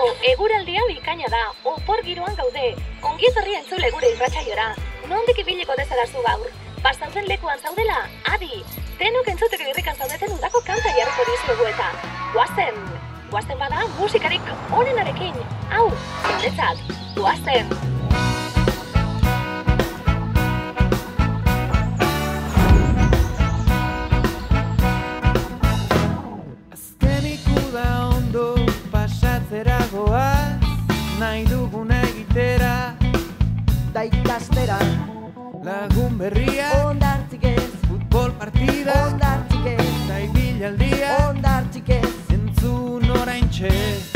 Bilboko eguraldia bikaina da, opor giroan gaude. Ongi etorri entzule gure irratsaiora. Nondik ibiliko dezalazu gaur? Bastatzen lekuan zaudela? Adi! Denok entzuteko irrikan zaudeten udako kanta jarriko dizuegu eta. Guazen! Guazen bada musikarik onenarekin. Hau, zendetzat, guazen! Lagun berria. Ondartzik ez, Futbol partida. Ondartzik ez, Eta ibilaldia ondartzik ez. Entzun orain txe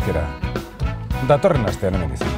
Yorkera. Datorren astean hemen izango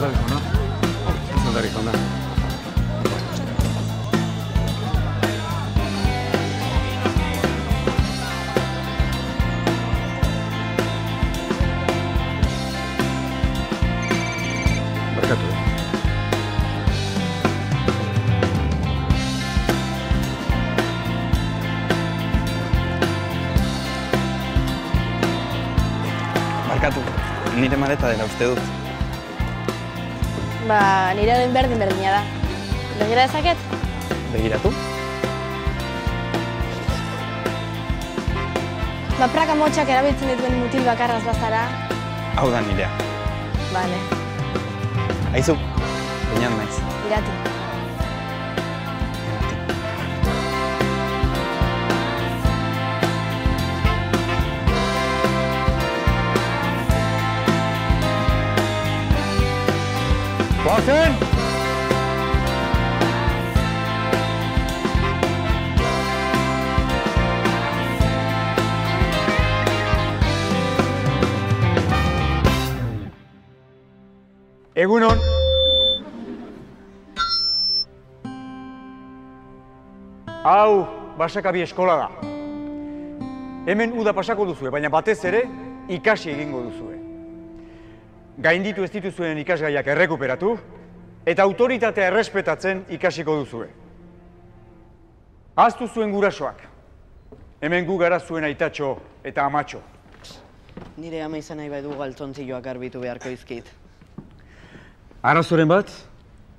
Aldarik ona. Barkatu. Barkatu, nire maleta dela uste dut. Ba, nire den berdin berdina da. Begira dezaket? Begiratu? Ba, praka motxak erabiltzen dituen mutil bakarraz bazara. Hau da nirea. Bale, Aizu, binean naiz. Guazen! Egunon. Hau, basakabi eskola da. Hemen uda pasako duzue, baina batez ere ikasi egingo duzue. Gainditu ez dituzuen ikasgaiak errekuperatu eta autoritatea errespetatzen ikasiko duzue. Aztu zuen gurasoak. hemen gu gara zuen aitatxo eta amatxo. Nire ama izan nahi badu galtzontzioak garbitu beharko izkit. Arazoren bat,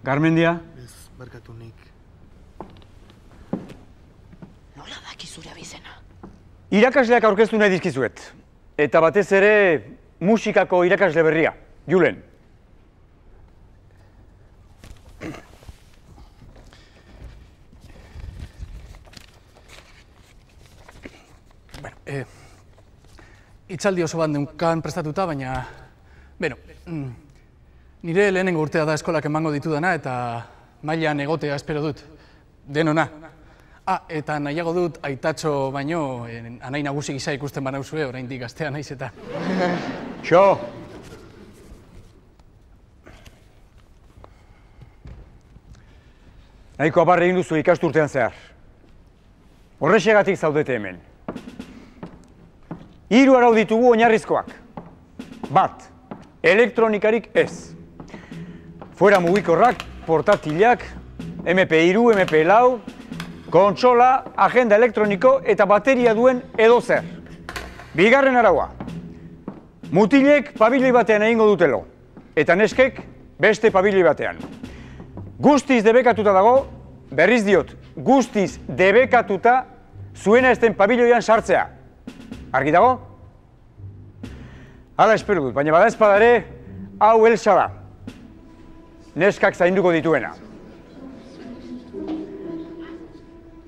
Garmendia? Ez, barkatu nik. Nola daki zure abizena? Irakasleak aurkeztu nahi dizkizuet. Eta batez ere musikako irakasle berria, Julen. Bueno, eh, itzaldi oso bat neukan prestatuta, baina, bueno, mm, nire lehenengo urtea da eskolak emango ditudana eta mailan egotea espero dut, denona. Ah, eta nahiago dut aitatxo baino, eh, anai nagusi gisa ikusten banauzue, oraindik gaztea naiz eta... Txo! Nahiko abarre egin duzu ikasturtean zehar. Horrexegatik zaudete hemen. Hiru arau ditugu oinarrizkoak. Bat, elektronikarik ez. Fuera mugikorrak, portatilak, MP3, MP4, kontsola, agenda elektroniko eta bateria duen edo zer. Bigarren araua. Mutilek pabilioi batean egingo dutelo, eta neskek beste pabilioi batean. Guztiz debekatuta dago, berriz diot, guztiz debekatuta zuena ezten pabilioian sartzea. Argi dago? Hala espero dut, baina bada espadare, hau elsa da. Neskak zainduko dituena.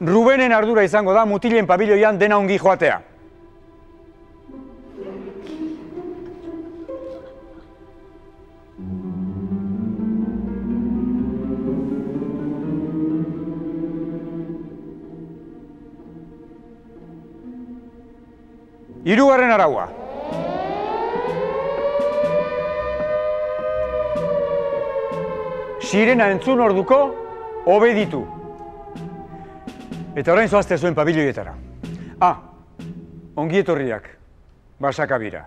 Rubenen ardura izango da mutilen pabilioian dena ongi joatea. Hirugarren araua. Sirena entzun orduko, obeditu. Eta orain zoazte zuen pabilioietara. Ah, ongi etorriak, basakabira.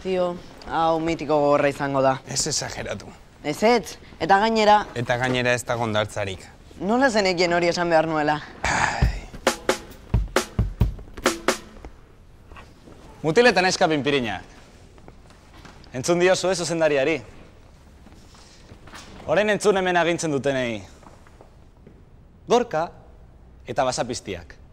Tio, hau mitiko gogorra izango da. Ez esageratu. Ez ez, eta gainera, Eta gainera ez da gondartzarik. Nola zenekien hori esan behar nuela? Mutiletan eska pinpirinak. Entzun diozu ez zuzendariari. Orain entzun hemen agintzen dutenei. Gorka eta basapiztiak.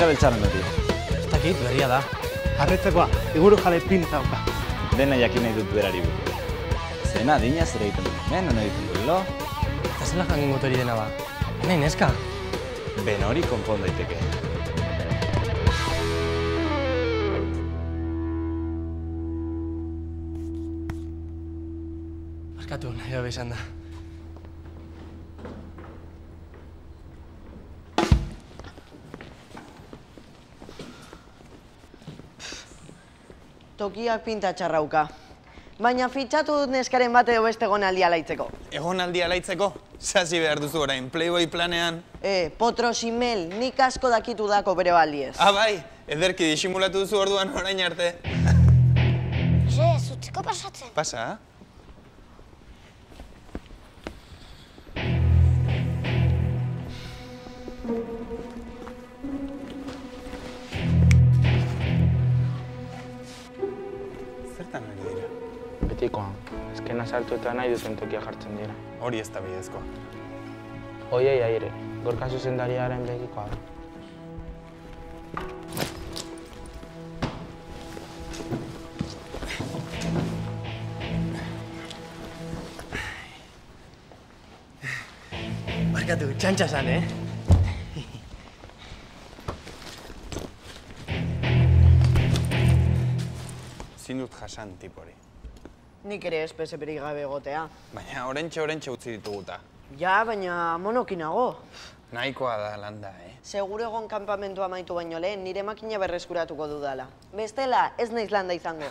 Zinga beltzaren dut. Ez dakit, berria da. Harretzekoa, iguru jale pinta dauka. Dena jakin nahi dut berari buruz. Zena, dina zer egiten dut. Men, non egiten dut, lo? Eta zela jangin motori dena ba. Nahi, neska? Ben hori konpon daiteke. Barkatu, nahi gabe izan da. Tokiak pinta txarrauka. Baina fitxatu dut neskaren bat edo beste gonaldi alaitzeko. Egon aldi alaitzeko, sasi behar duzu orain, Playboy planean. E, potro simel, nik asko dakitu dako bere baldiez. Ah, bai, ederki disimulatu duzu orduan orain arte. Ze, zutzeko pasatzen. Pasa, Zertan Betikoan, ezkena sartu eta nahi duten tokia jartzen dira. Hori ez da bidezkoa. Oiei aire, gorka zuzendariaren begikoa da. Barkatu, txantxa zan, eh? Zin dut jasan tipori. Nik ere ez peseperik gabe egotea. Baina orentxe orentxe utzi dituguta. Ja, baina monokinago. Nahikoa da landa, eh? Seguro egon kanpamentua amaitu baino lehen, nire makina berreskuratuko dudala. Bestela, ez naiz landa izango.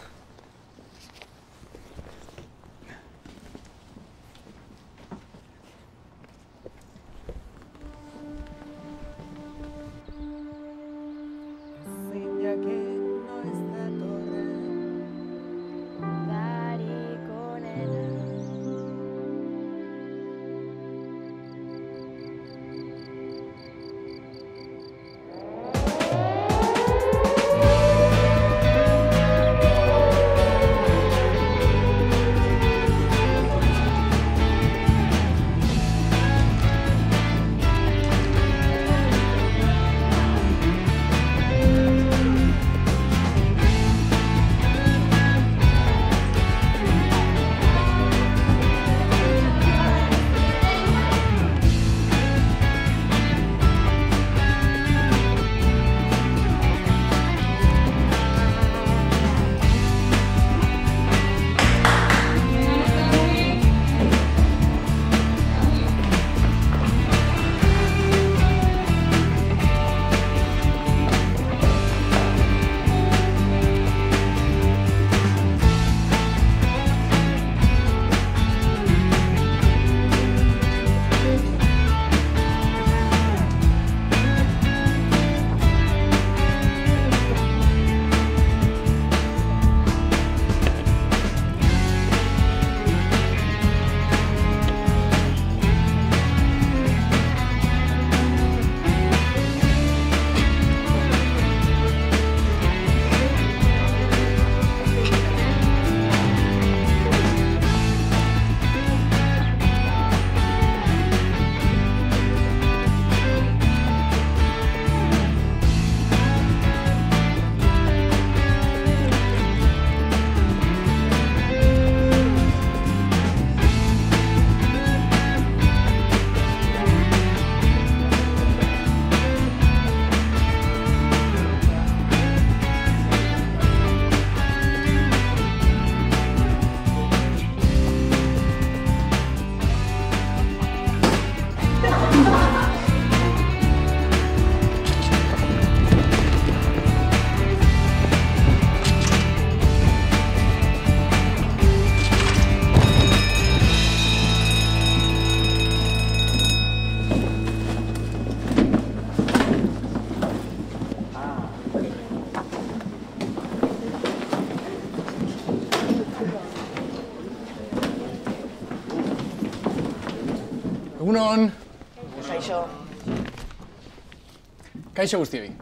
Kaixo guztioi.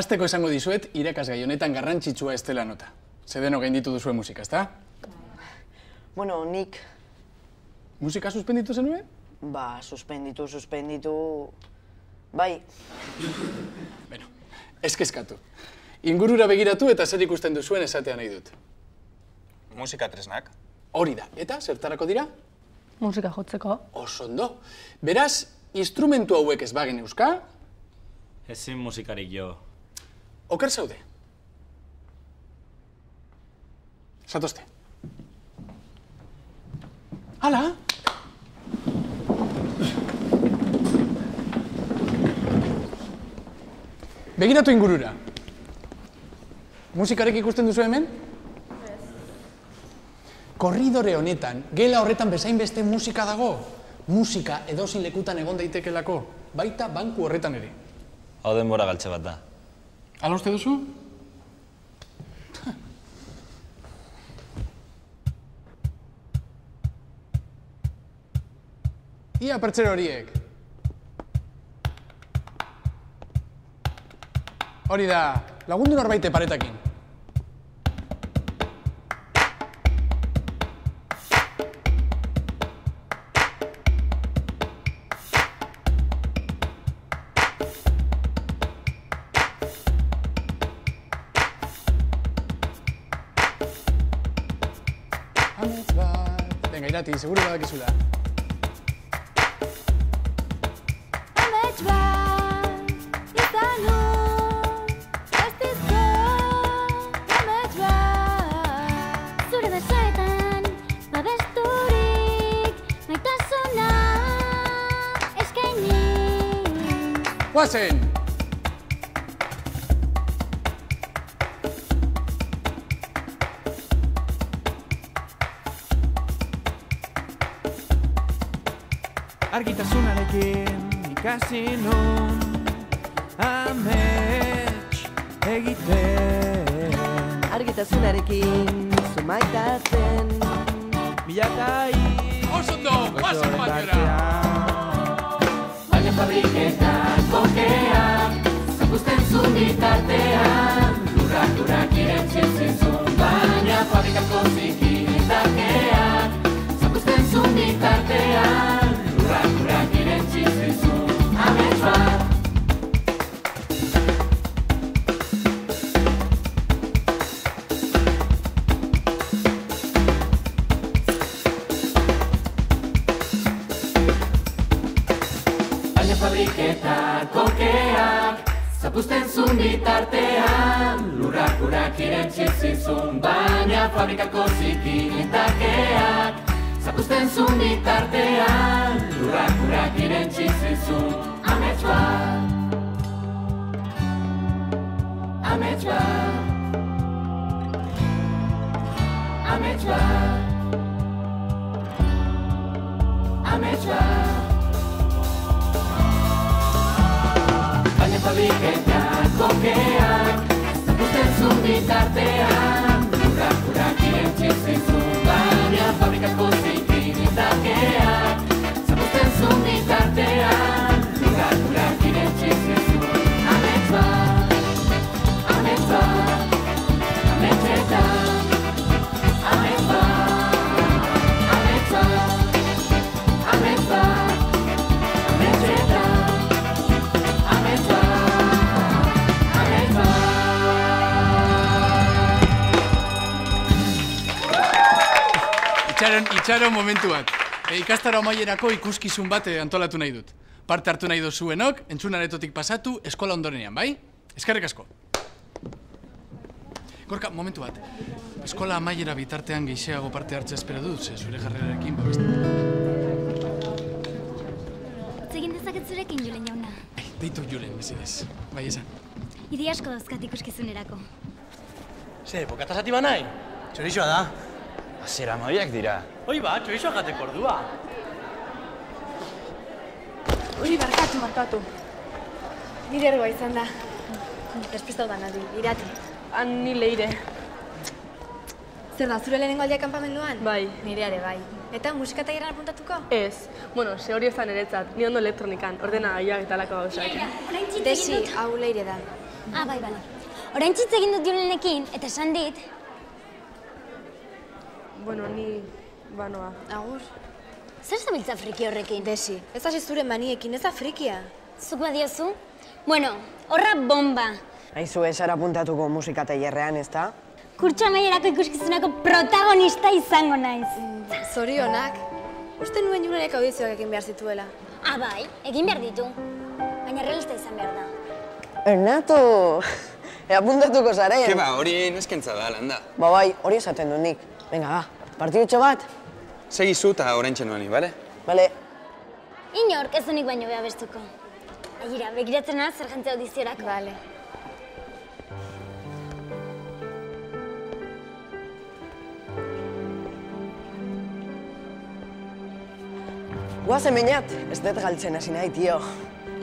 Azteko esango dizuet, irakasgai honetan garrantzitsua ez dela nota. Zedeno gainditu duzue musika, ezta? Bueno, nik, Musika suspenditu zenuen? ba, suspenditu, suspenditu... Bai, Beno, Ez kezkatu. Ingurura begiratu eta zer ikusten duzuen esatea nahi dut. Musika tresnak. Hori da. Eta zertarako dira? Musika jotzeko. Oso ondo. Beraz, instrumentu hauek ez bagen euska, Ezin musikarik jo. oker zaude. Zatozte. Hala? Begiratu ingurura. Musikarek ikusten duzu hemen? Korridore honetan, gela horretan bezain beste musika dago. Musika edozin lekutan egon daitekelako, baita banku horretan ere. Hau denbora galtze bat da. Hala uste duzu? Ia pertsero horiek. Hori da, lagundu norbaite paretakin. Bat. Venga, irati, seguro badakizula. Amets bat, izan nu, Argitasunarekin ikasi nun Amets egiten. Argitasunarekin zumaitatzen Milakai Oso ondo, guazen batera! Baina fabriketan kokeak Zakusten zuen bitartean Lurrak lurrak irentzien zizun Baina fabrikako zikitakeak fabrikako zikitakeak Zapuzten zuen bitartean Lurrak urak irentzi zizun Amets bat Amets bat Amets bat Baina fabriketan kokeak Zapuzten zuen bitartean Itxaron, itxaron momentu bat. E, ikastaro amaierako ikuskizun bat eh, antolatu nahi dut. Parte hartu nahi dozuenok, entzunaretotik pasatu, eskola ondorenean, bai? Eskerrik asko. Gorka, momentu bat. Eskola amaiera bitartean geixeago parte hartzea espero dut, ze zure jarrerarekin babestu. Hitz egin dezaket zurekin, Julen jauna. Deitu Julen, mesedez. Bai esan. Idi asko dauzkat ikuskizunerako. Ze, bokata zati banai? Txorizoa da. Azera moiak dira. Hoi ba, txorizoa jateko ordua. Hori barkatu, barkatu. Nire ergoa izan da. Despistau da nadi, irati. Han ni leire. Zer da, zure lehenengo aldia kanpamenduan? Bai. Nireare bai. Eta musika taileran apuntatuko? Ez. Bueno, ze hori ezan eretzat, ni ondo elektronikan, ordena gaiak eta lako gauzak. Desi, hau leire da. Ah, bai, bai. Orain txitz egin dut Julenekin, eta esan dit, Bueno, ni banoa. Agur. zer zabiltza friki horrekin? Desi, ez hasi zure maniekin, ez da frikia. Zuk badiozu? Bueno, horra bomba. Aizu ez apuntatuko musika tailerrean, ez da? Kurtso amaierako ikuskizunako protagonista izango naiz. Zorionak. Uste nuen julenek audizioak egin behar zituela. Ah, bai, egin behar ditu. Baina realista izan behar da. Ernato! E apuntatuko zaren. Ke ba, hori neskentza da, landa. Ba bai, hori esaten du nik. Venga, ba, partidutxo bat? Segi zu eta orain txenuani, bale? Bale. Inork ez unik baino beha bestuko. Agira, begiratzen naz, zer jente audiziorako. Bale. Guazen meinat, ez dut galtzen hasi nahi, tio.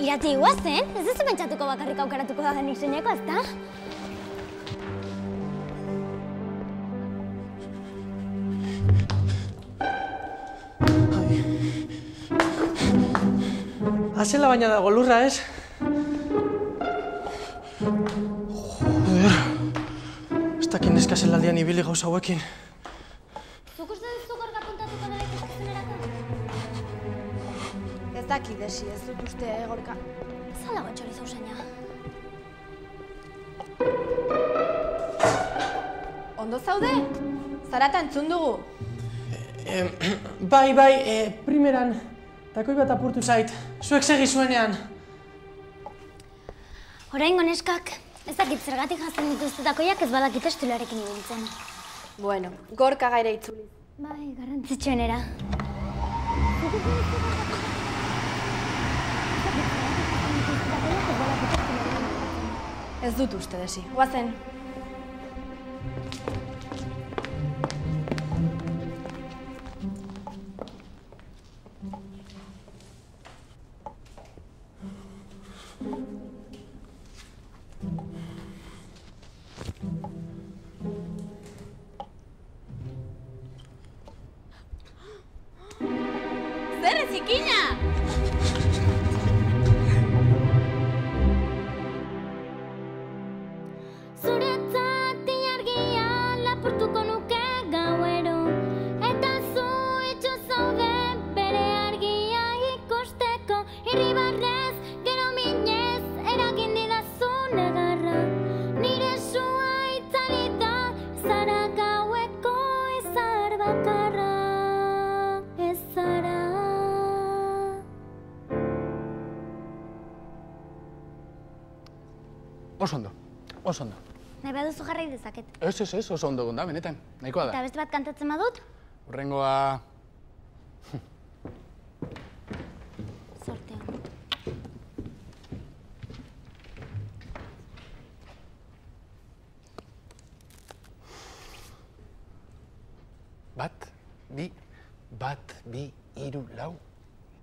Irati guazen, ez duzu pentsatuko bakarrik aukeratuko da denik soineko, ezta? Azela baina dago lurra, ez? Joder. Ez dakin neska zelaldian ibili gauza hauekin. Zuk uste duzu gorka kontatuko dela ikuskizunerako? Ez daki desi, ez dut uste eh, gorka. Zala batxori zauzaina. Ondo zaude? Zarata entzun dugu. Eh, bai, bai, eh, primeran, takoi bat apurtu zait. Zuek segi zuenean. Oraingo neskak, ez dakit zergatik jazten dituztetakoiak ez badakit estularekin ibiltzen. Bueno, gorka gaire itzuli. Bai, garrantzitsuenera. Ez dut uste desi. Guazen. baduzu jarrai dezaket. Ez, ez, ez, oso ondo gonda, benetan. Nahikoa da. Eta beste bat kantatzen badut? Horrengoa... Zortean. Bat, bi, bat, bi, iru, lau.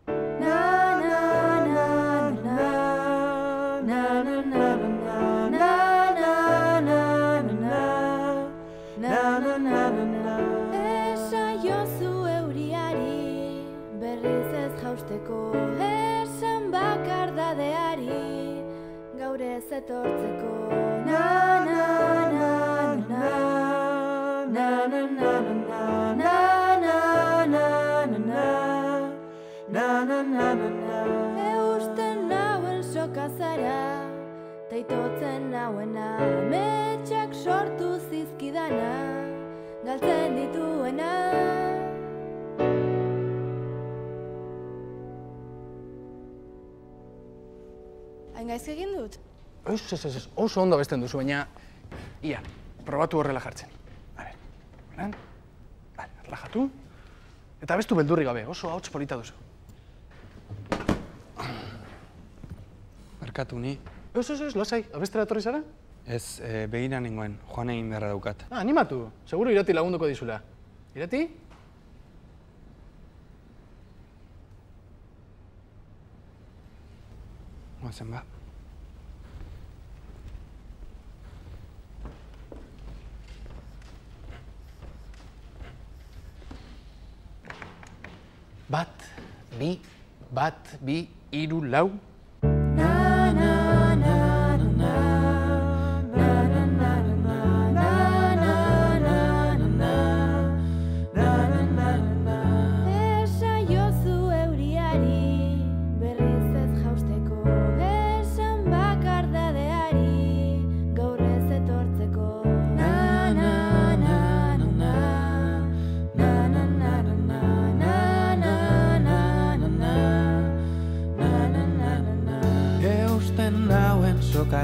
Na, na, na, na, na, na, na, na. Esa jozu euriari, berriz ez jausteko Esan bakardadeari, gaur ez etortzeko Ez, ez, ez, oso ondo besten duzu, baina... Ia, probatu horrela jartzen. A ber, beran, vale, relajatu. Eta bestu beldurri gabe, oso ahots polita duzu. Barkatu ni. Ez, ez, ez, lasai, abestera etorri zara? Ez, e, begira nengoen, joan egin beharra daukat. Ah, animatu, seguro irati lagunduko dizula. Irati? Goazen ba. Bat, bi, bat, bi, hiru, lau.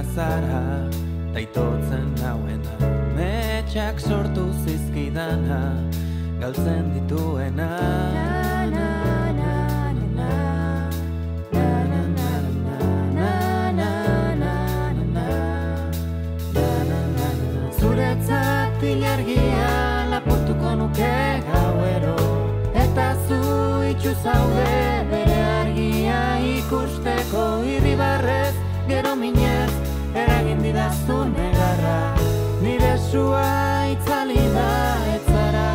Zara Taitotzen nauena. Metxak sortu zizkidana Galtzen dituena. Zuretzat ilargia lapurtuko nuke gauero Eta zu itxu zaude Sua itzali da ez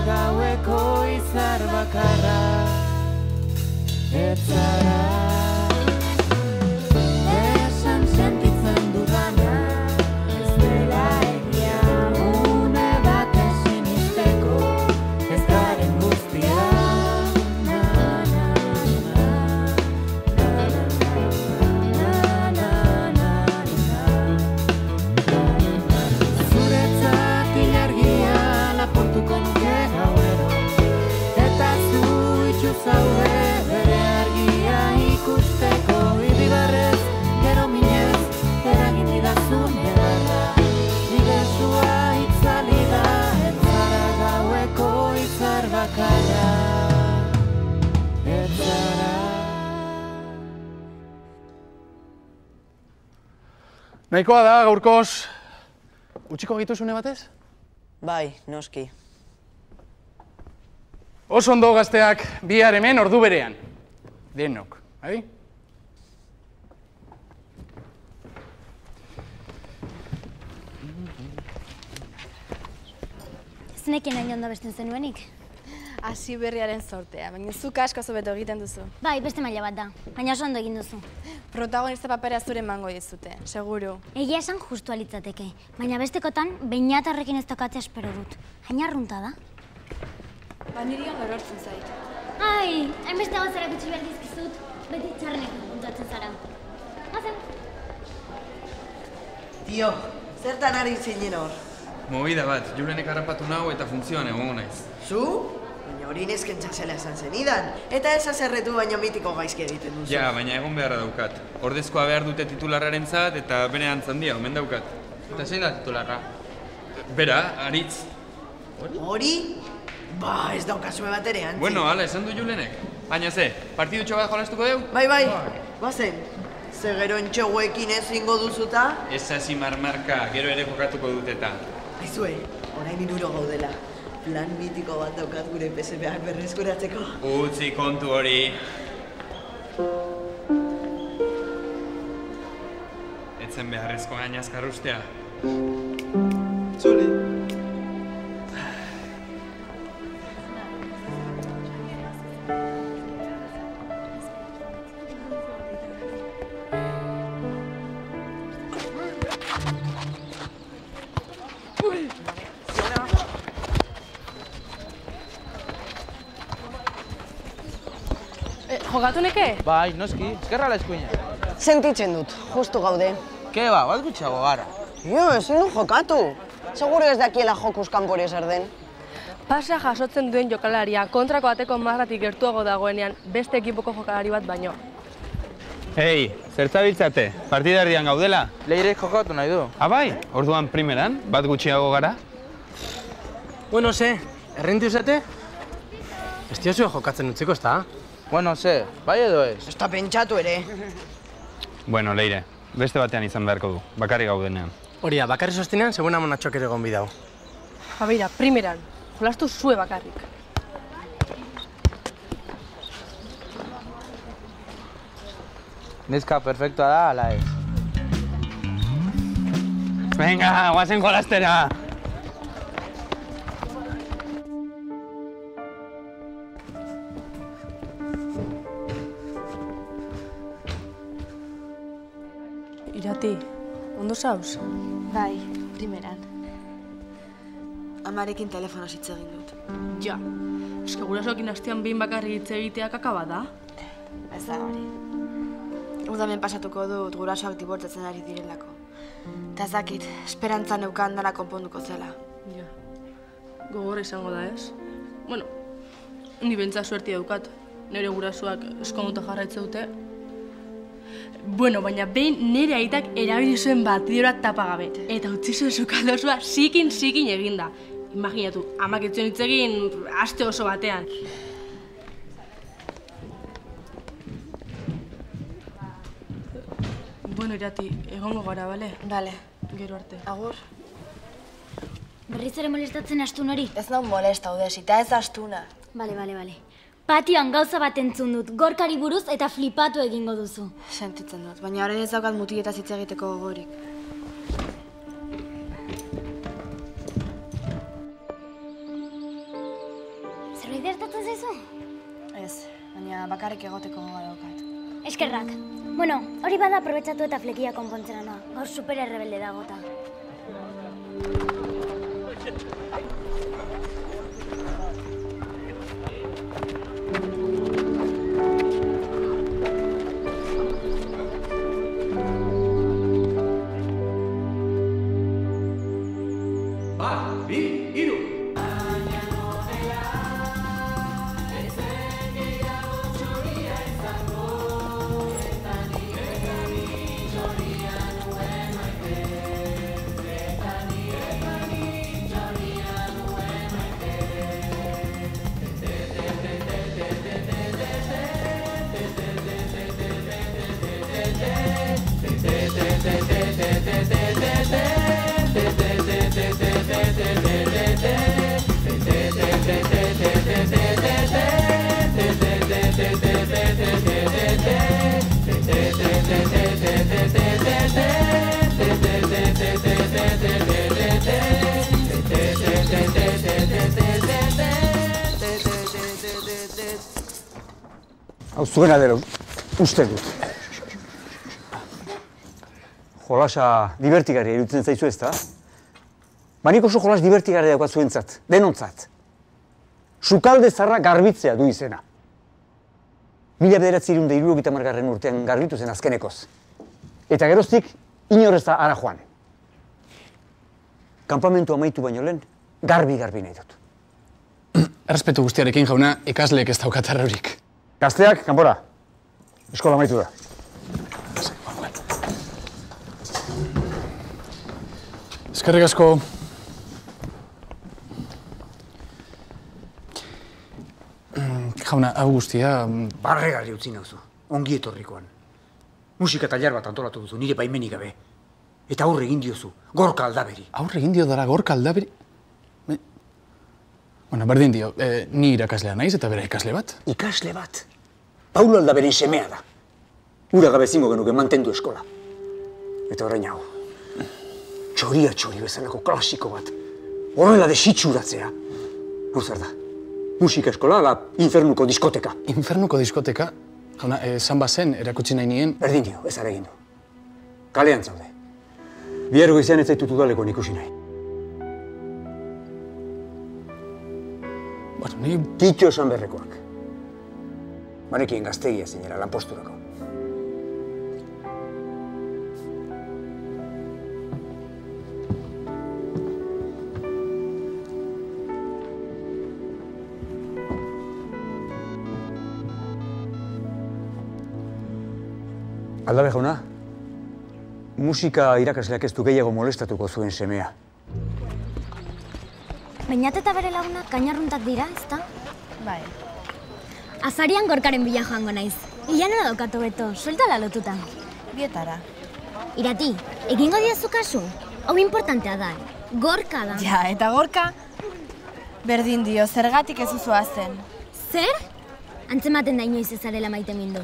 gaueko izar bakarra Nahikoa da, gaurkoz. Utziko gituzune batez? Bai, noski. Oso ondo gazteak bihar hemen ordu berean. Denok, bai? Ez nekien hain ondo besten zenuenik. Hasi berriaren sortea, baina zuk asko zobeto egiten duzu. Bai, beste maila bat da, baina oso ondo egin duzu. Protagonista papera zure emango dizute, seguru. Egia esan justu alitzateke, baina bestekotan beinatarrekin ez tokatzea espero dut. Hain arrunta da. Ba niri ondo erortzen zait. Ai, hainbeste gauza erakutsi behar dizkizut, beti txarrenekin puntatzen zara. Hazen, Tio, zertan ari zinen hor? Movida bat, Julenek harrapatu nau eta funtzioan egongo naiz. Zu? Baina hori neskentza zela esan zenidan. Eta ez azerretu baino mitiko gaizki egiten duzu. Ja, baina egon beharra daukat. Ordezkoa behar dute titularraren zat eta bere antzandia, omen daukat. Eta zein da titularra? Bera, aritz. Hori? Ba, ez daukazue bat ere antzi. Bueno, hala, esan du Julenek. Baina ze, partidutxo bat jolastuko deu? Bai, bai, bazen. Ze gero entxeguekin ezingo duzuta? Ez hasi marmarka, gero ere jokatuko duteta. Aizue, orain iruro gaudela. Plan mitiko bat daukat gure PSP-ak berreskuratzeko. Utzi kontu hori. Etzen beharrezko gainazkar ustea. Zuli. Jokatu neke? Bai, noski, eskerra la eskuina. Sentitzen dut, justu gaude. Ke ba, bat gutxiago gara. Jo, ezin du jokatu. Seguro ez dakiela jokuz kanpori zer den. Pasa jasotzen duen jokalaria kontrako ateko marratik gertuago dagoenean beste ekipoko jokalari bat baino. Hei, zertzabiltzate, partidardian gaudela? Leire jokatu nahi du. Abai, orduan primeran, bat gutxiago gara? Bueno, ze, errentu zate? Ez jokatzen utziko, ez da? Bueno, ze, bai edo ez? Ez da pentsatu ere. Bueno, Leire, beste batean izan beharko du, bakarri gaudenean. Hori da, bakarri sostinean, segun amonatxok ere egon bidau. Primeran, jolastu zue bakarrik. Neska perfektua da, ala ez. Venga, guazen jolastera! Irati, ondo zauz? Bai, primeran. Amarekin telefono hitz egin dut. Ja, eske gurasoekin astean behin bakarrik hitz egiteak akaba da. Ez da hori. Udamen pasatuko dut gurasoak dibortatzen ari direlako. Eta ez dakit, esperantza neukan dela konponduko zela. Ja, gogorra izango da ez? Bueno, ni bentsa suerti daukat. Nire gurasoak eskonduta jarraitze dute. Bueno, baina behin nire aitak erabili zuen batidora tapagabe. Eta utzi zuen sukaldo osoa sikin sikin eginda. Imaginatu, amak ez zuen hitz egin aste oso batean. Bueno, irati, egongo gara, bale? Bale. Gero arte. Agur. Berriz ere molestatzen astun hori? Ez nau molesta, Udesi, eta ez astuna. Bale, bale, bale. Patioan gauza bat entzun dut, gorkari buruz eta flipatu egingo duzu. Sentitzen dut, baina orain ez daukat mutiletaz hitz egiteko gogorik. Zerbait gertatzen zaizu? Ez, baina bakarrik egoteko gogoa daukat. Eskerrak. Bueno, hori bada aprobetsatu eta flekia konpontzera noa. Gaur super errebelde dagota. Zuena dela uste dut. Jolasa divertigarria iruditzen zaizu ez da? Ba nik oso jolas divertigarria daukat zuentzat, denontzat. Sukalde zarra garbitzea du izena. Mila bederatzi irunde irurogita margarren urtean garbitu zen azkenekoz. Eta geroztik, inorez da ara joan. Kampamentu amaitu baino lehen, garbi-garbi nahi dut. Errespetu guztiarekin jauna, ikasleek ez daukat arraurik. Gazteak, kanpora. Eskola amaitu da. Eskerrik asko. Jauna, hau guztia... mm, Barregarri utzi nauzu, ongi etorrikoan. Musika tailar bat antolatu duzu, nire baimenik gabe. Eta aurre egin diozu, gorka aldaberi. Aurre egin dio dara gorka aldaberi... Me- Bueno, berdin dio, eh, ni irakaslea naiz eta bera ikasle bat. Ikasle bat. Paulo aldaberen semea da. Ura gabe zingo genuke mantendu eskola. Eta orain hau. Txoria txori bezalako klasiko bat. Horrela desitxuratzea. Hau zer da. Musika eskola ala infernuko diskoteka. Infernuko diskoteka? Jauna, zan bazen erakutsi nahi nien... Berdin dio, ez egin du. Kalean zaude. Bihar goizean ez zaitut udalekoan ikusi nahi. Bueno, ni... Kitxo esan berrekoak. Banekien gaztegia zinera lanposturako. Aldabe jauna, musika irakasleak ez du gehiago molestatuko zuen semea. Bainat eta bere lagunak gainarruntak dira, ezta? Bai. Azarian gorkaren bila joango naiz. Ila nola daukatu beto, sueltala lotuta. Bietara. Irati, egingo diozu kasu? Hau importantea da. Gorka da. Ja, eta gorka? Berdin dio, zergatik ez duzu zen. Zer? Antzematen da inoiz ezarela maite mindu.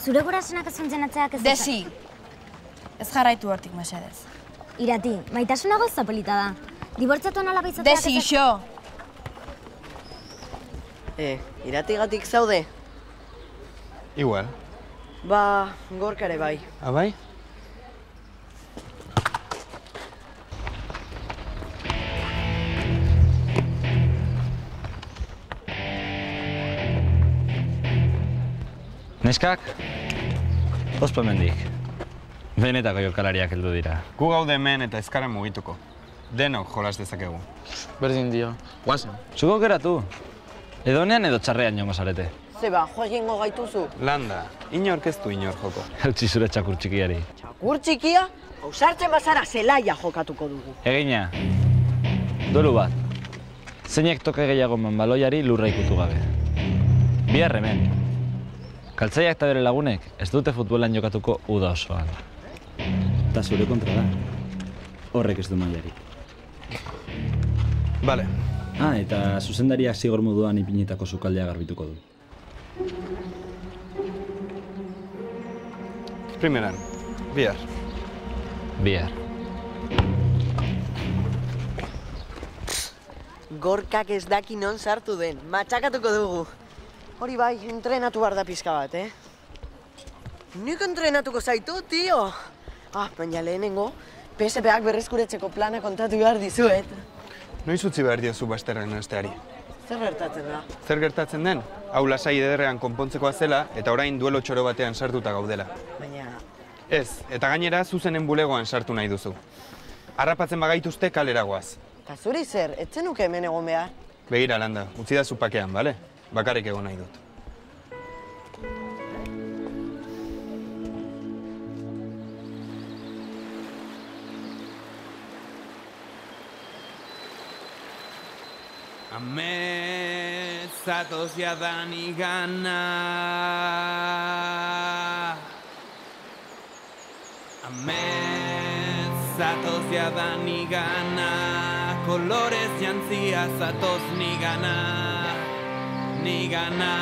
Zure gurasonak ez funtzionatzeak ez... Desi! Ez jarraitu hortik, mesedez. Irati, maitasuna goza polita da. Dibortzatu alaba izateak... Desi, iso! E, iratigatik zaude? Igual. Ba, gorka ere bai. Abai? Neskak, ospa mendik. Benetako jokalariak heldu dira. Gu gaude hemen eta ezkara mugituko. Denok jolas dezakegu. Berdin dio. Guazen. Zuko geratu. Edo nean edo txarrean jongo zarete. Zeba, jo egingo gaituzu. Landa, inork ez du inor joko. Eutzi zure txakur txikiari. Gur txikia, ausartzen bazara zelaia jokatuko dugu. Egina. Dolu bat. Zeinek toke gehiago eman baloiari lurra ikutu gabe. Bihar hemen. Kaltzaiak eta bere lagunek ez dute futbolan jokatuko uda osoan. Eta zure kontra da. Horrek ez du mailarik. Bale. Ah, eta zuzendariak zigor moduan ipinetako sukaldea garbituko du. Primeran, bihar. Bihar. Gorkak ez daki non sartu den, matxakatuko dugu. Hori bai, entrenatu behar da pizka bat, eh? Nik entrenatuko zaitu, tio! Ah, baina lehenengo, PSP-ak berrezkuretzeko plana kontatu behar dizuet. Noiz utzi behar diozu basterren esteari. Zer gertatzen da? Zer gertatzen den? Hau lasai ederrean konpontzekoa zela eta orain duelo txoro batean sartuta gaudela. Baina, Ez, eta gainera zuzenen bulegoan sartu nahi duzu. Harrapatzen bagaituzte kalera goaz. eta zuri zer, etzen nuke hemen egon behar? Begira landa, utzi da zu pakean, bale? Bakarrik egon nahi dut. Ame zatoz jadan igana Ame zatoz jadan igana Kolorez jantzia zatoz nigana Nigana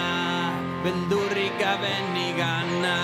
Beldurrik gabe nigana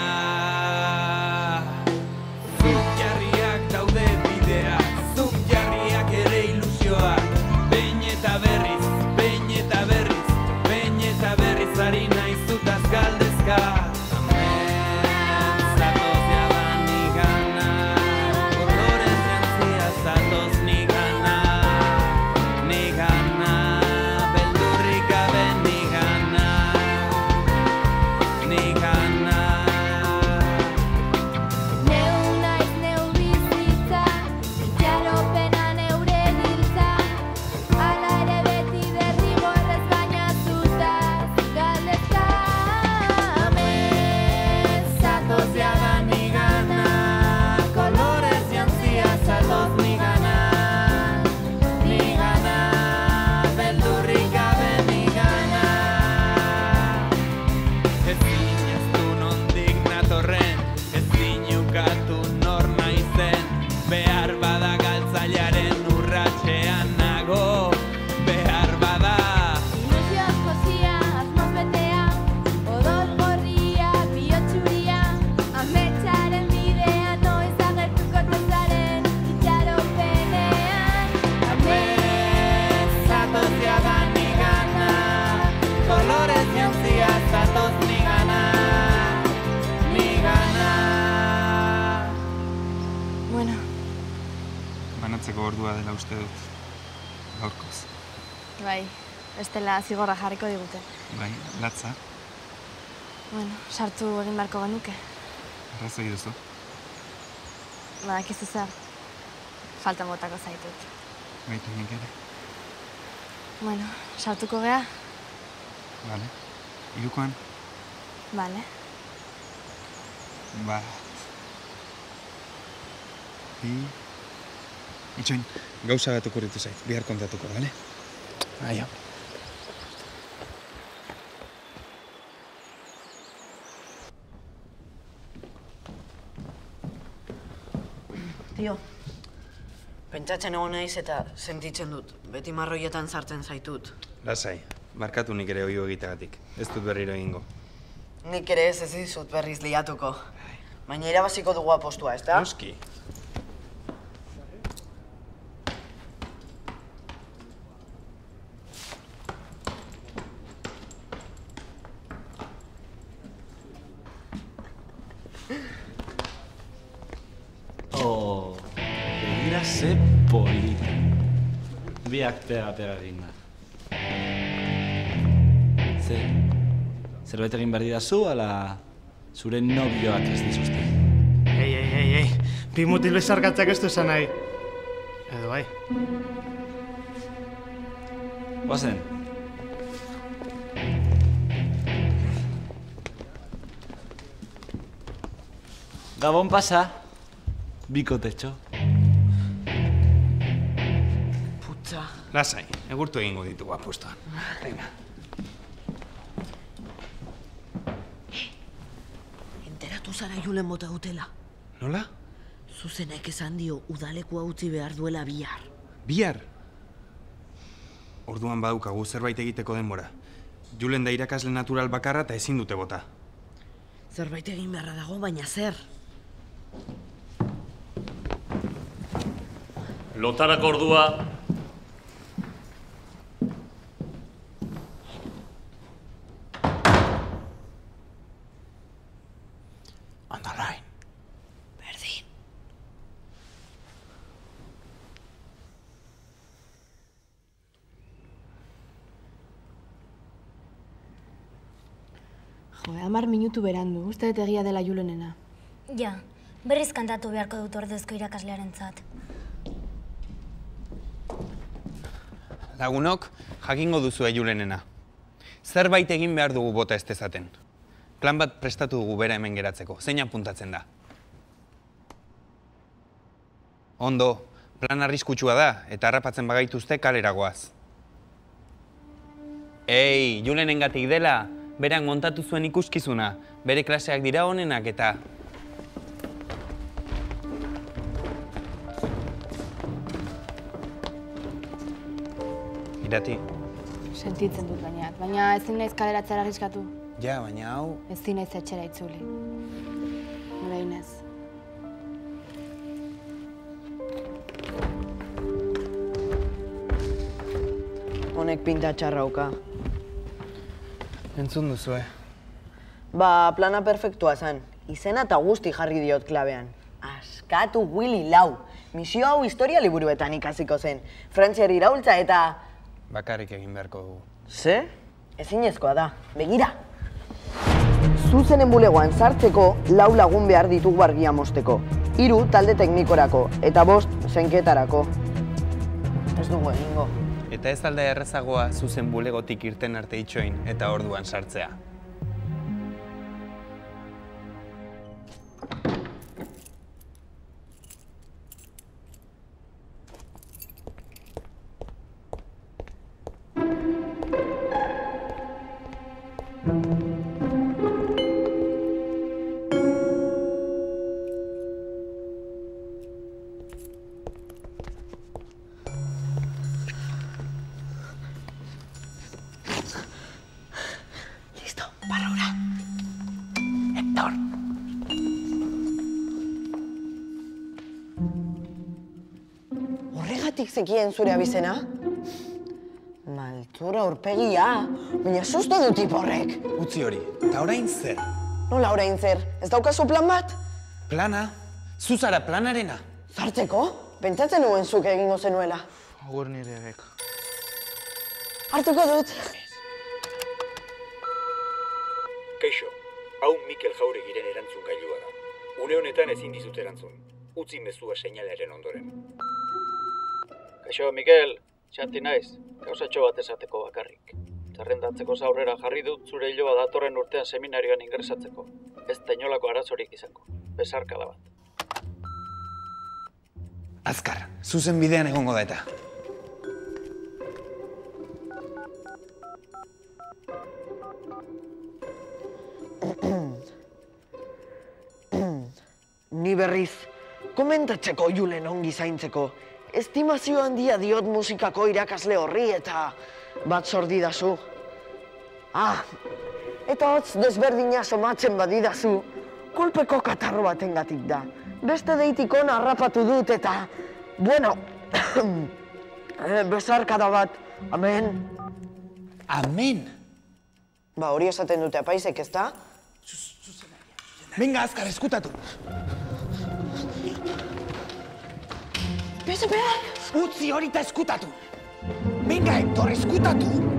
zigorra jarriko digute. Bai, latza, Bueno, sartu egin beharko genuke. arrazoi duzu. Badakizu zer, falta botako zaitut. Baitu nik ere. Bueno, sartuko gea, Bale. Irukoan, bale. bat. Bi. Itxoin, gauza bat okurritu zait, bihar kontatuko, bale? Aio. Tio, pentsatzen egon naiz eta sentitzen dut. Beti marroietan sartzen zaitut. Lasai, markatu nik ere oio egitegatik. Ez dut berriro egingo. Nik ere ez ez dizut berriz liatuko. Baina irabaziko dugu apostua, ezta? Noski. biak te atera egin da. Ze, zerbait egin behar dira zu, ala zure nobioak ez dizuzte. Ei, ei, ei, ei, bi mutilo izarkatzak ez du esan nahi. Edo bai. Guazen. Gabon pasa, bikotetxo. Lasai, egurtu egingo ditugu apustuan. Venga. Enteratu zara julen bota dutela. Nola? Zuzenek esan dio udalekua utzi behar duela bihar. Bihar? Orduan badaukagu zerbait egiteko denbora. Julen da irakasle natural bakarra eta ezin dute bota. Zerbait egin beharra dago, baina zer? Lotarako ordua. On the line. Berdin. Jo, amar minutu berandu, uste dut egia dela julenena. Ja, berriz kantatu beharko dut ordezko irakaslearen zat. Lagunok, jakingo duzu julenena. Zerbait egin behar dugu bota ez dezaten. Plan bat prestatu dugu bera hemen geratzeko. Zein apuntatzen da? Ondo, plan arriskutsua da, eta harrapatzen bagaituzte kalera goaz. Ei, julenengatik dela, berak montatu zuen ikuskizuna. Bere klaseak dira honenak eta... Irati, Sentitzen dut baina, baina ezin naiz kaleratzera arriskatu. ja, baina hau... Ezin naiz etxera itzuli. Orain ez. Honek pinta txarrauka. Entzun duzu, eh? Ba, plana perfektua zen. Izena eta guzti jarri diot klabean. Askatu Willy Lau. Misio hau historia liburuetan ikasiko zen. Frantziar iraultza eta... Bakarrik egin beharko dugu. Ze? Ezinezkoa da. Begira. Zuzenen bulegoan sartzeko lau lagun behar ditugu argia mosteko. Hiru talde teknikorako eta bost zenketarako. Ez dugu egingo. Eta ez alda errezagoa zuzen bulegotik irten arte itxoin eta orduan sartzea. Listo, zekien zure abizena? Maltura urpegia, baina susto du tip horrek. Utzi hori, eta orain zer? Nola orain zer, ez daukazu plan bat? Plana? Zuzara planarena? Zartzeko? Pentsatzen nuen zuk egingo zenuela. Agur nire bek. Hartuko dut. Kaixo, hau Mikel Jauregiren erantzun gailua da. Une honetan ezin dizut erantzun. Utzi mezua seinalaren ondoren. Kaixo, Mikel, xanti naiz, gauzatxo bat esateko bakarrik. Zerrendatzeko aurrera jarri dut zure hiloa datorren urtean seminarioan ingresatzeko. Ez da inolako arazorik izango. Besarkada bat. Azkar, zuzen bidean egongo da eta. Ni berriz, komentatzeko julen ongi zaintzeko. Estimazio handia diot musikako irakasle horri eta bat sordidazu. Ah, eta hotz desberdina somatzen badidazu, kolpeko katarro batengatik da. Beste deitikon harrapatu dut eta, bueno, eh, besarkada bat, amen. Amen? Ba, hori esaten dute apaizek, ez da? Venga, azkar, eskutatu. Pesepeak! Utzi hori eta eskutatu. Venga, Hector, eskutatu.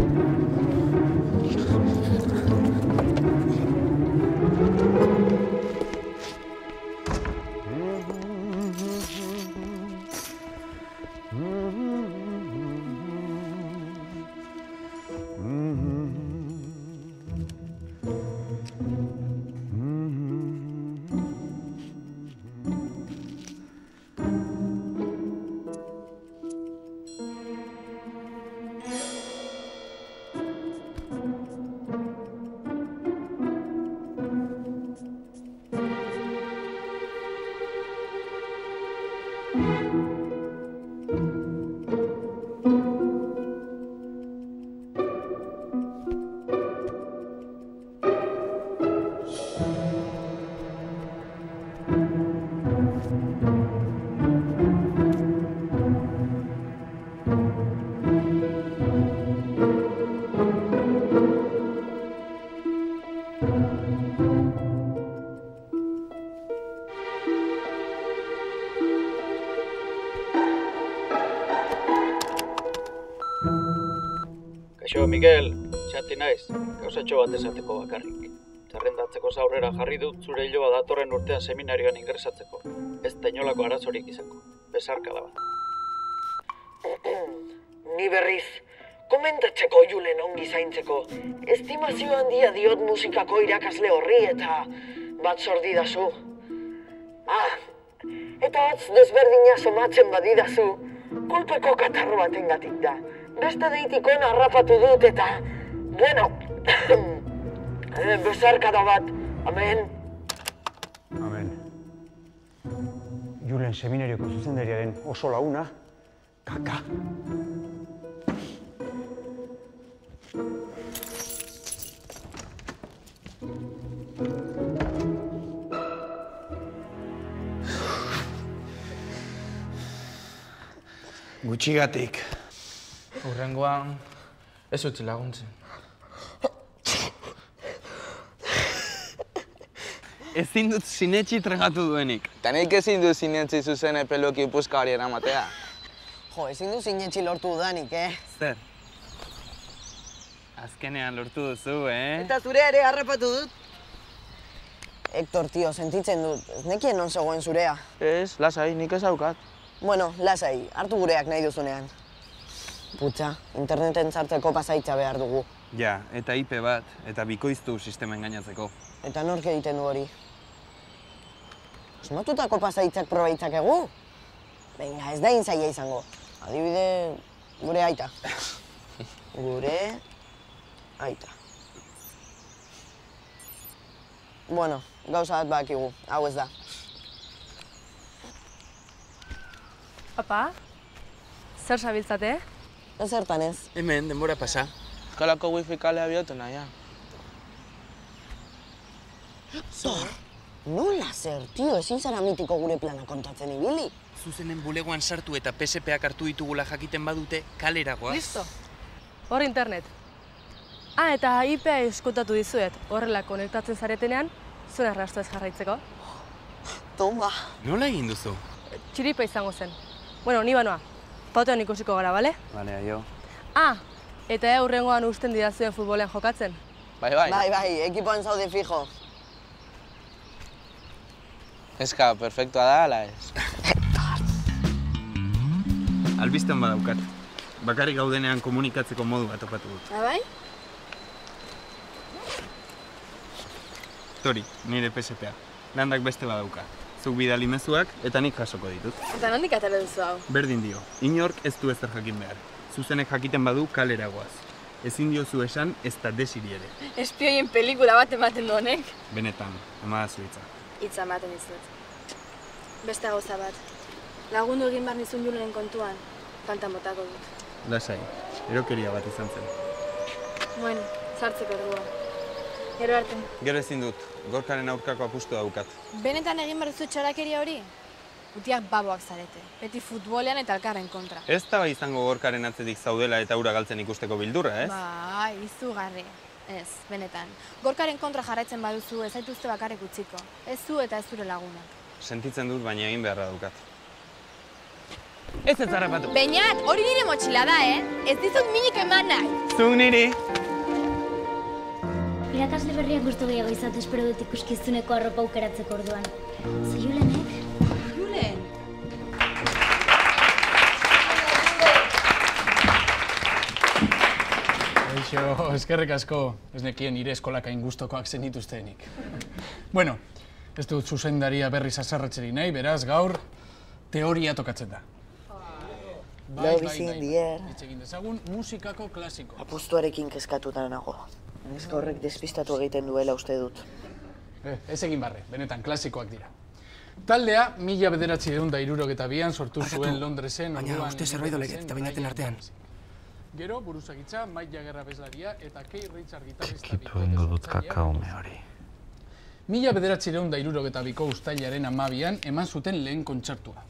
Xanti naiz, gauzatxo bat esateko bakarrik. Zerrendatzeko aurrera jarri dut zure hiloa datorren urtean seminarioan ingresatzeko. Ez da inolako arazorik izango. Besarka da bat. Ni berriz, komentatzeko Julen ongi zaintzeko. Estimazio handia diot musikako irakasle horri eta bat sordidazu. Ah, eta hatz desberdina somatzen badidazu, kolpeko katarro batengatik da. Beste deitikon harrapatu dut eta, bueno, eh, besarkada bat, amen. Amen. Julen seminarioko zuzendariaren oso launa, kaka. Gutxigatik. Urrengoan, ez utzi laguntzen. Ezin dut sinetxi tregatu duenik. Eta nik ezin du sinetzi zuzen epeluki ipuzkari eramatea. Jo, ezin du sinetxi lortu dudanik, eh? Zer? Azkenean lortu duzu, eh? Eta zure ere harrapatu dut. Hector, tio, sentitzen dut. Ez nekien non zegoen zurea. Ez, lasai, nik ez daukat. Bueno, lasai, hartu gureak nahi duzunean. Putza, interneten sartzeko pasaitza behar dugu. Ja, eta IP bat, eta bikoiztu sistema engainatzeko. Eta nork egiten du hori? Asmatutako pasaitzak probaitzak egu? Venga, ez da intzaia izango. Adibide, gure aita. Gure aita. Bueno, gauza bat bakigu, hau ez da. Papa, zer zabiltzate? Ezertan ez. Hemen, denbora pasa. Eskalako wifi kalea bihotuna, naia. Tor, nola zer, tio, ezin zara mitiko gure plana kontatzen ibili? Zuzenen bulegoan sartu eta PSPak hartu ditugula jakiten badute, kaleragoaz. Listo. Hor internet. Ah, eta IPa eskutatu dizuet. Horrela konektatzen zaretenean, zuen arrasto ez jarraitzeko. Toma. Nola egin duzu? Txiripa izango zen. Bueno, ni banoa. Pautean ikusiko gara, bale? Bale, aio. Ah, eta ea hurrengoan usten didazuen futbolean jokatzen. Bai, bai. Bai, bai, ekipoan zaude fijo. Eska, perfektua da, ala ez? Albisten badaukat. Bakarrik gaudenean komunikatzeko modu bat topatu dut. Ah, bai? Tori, nire PSPa. Landak beste badauka. Zuk bidali mezuak eta nik jasoko ditut. Eta nondik atera duzu hau? Berdin dio, inork ez du ezer jakin behar. Zuzenek jakiten badu kaleragoaz. Ezin diozu esan ez da desiri ere. Espioien pelikula bat ematen du honek. Benetan, ama da zuitza. Hitza ematen dizut. Beste gauza bat. Lagundu egin behar nizun Julenen kontuan, kantan botako dut. Lasai, erokeria bat izan zen. Bueno, sartzeko ordua. Gero arte. Gero ezin dut, gorkaren aurkako apustu daukat. Benetan egin behar duzu txarakeria hori? Utiak baboak zarete. Beti futbolean eta elkarren kontra. Ez da bai izango gorkaren atzetik zaudela eta ura galtzen ikusteko bildurra, ez? Bai, izugarri. Ez, benetan. Gorkaren kontra jarraitzen baduzu ez zaituzte bakarrik utziko. Ez zu eta ez zure lagunak. Sentitzen dut, baina egin beharra daukat. Ez ez harrapatu. Beinat, hori nire motxila da, eh? Ez dizut minik eman nahi. Zuk niri! Irakasle berriak gustu gehiago izatu espero dut ikuskizuneko arropa aukeratzeko orduan. Ze Julenek? Eixo, eskerrik asko, ez nekien nire eskolak hain gustokoak zen dituztenik. bueno, ez dut zuzendaria berriz azarretzeri nahi, beraz gaur teoria tokatzen da. Lau bizi indier. Hitz egin dezagun musikako klasiko. Apustuarekin kezkatuta nago. Neska horrek despistatu egiten duela uste dut. Eh, ez egin barre, benetan klasikoak dira. Taldea, mila bederatzi egun da irurogeta bian sortu zuen Londresen. Baina orduan uste zerbait doleget, eta bainaten artean. Gero, buruzagitza, Mike Jagger abeslaria eta Kay Richard gitarrista Kitu ingo dut kakaume hori. Mila bederatzireun da irurogeta biko ustailaren amabian eman zuten lehen kontzertua.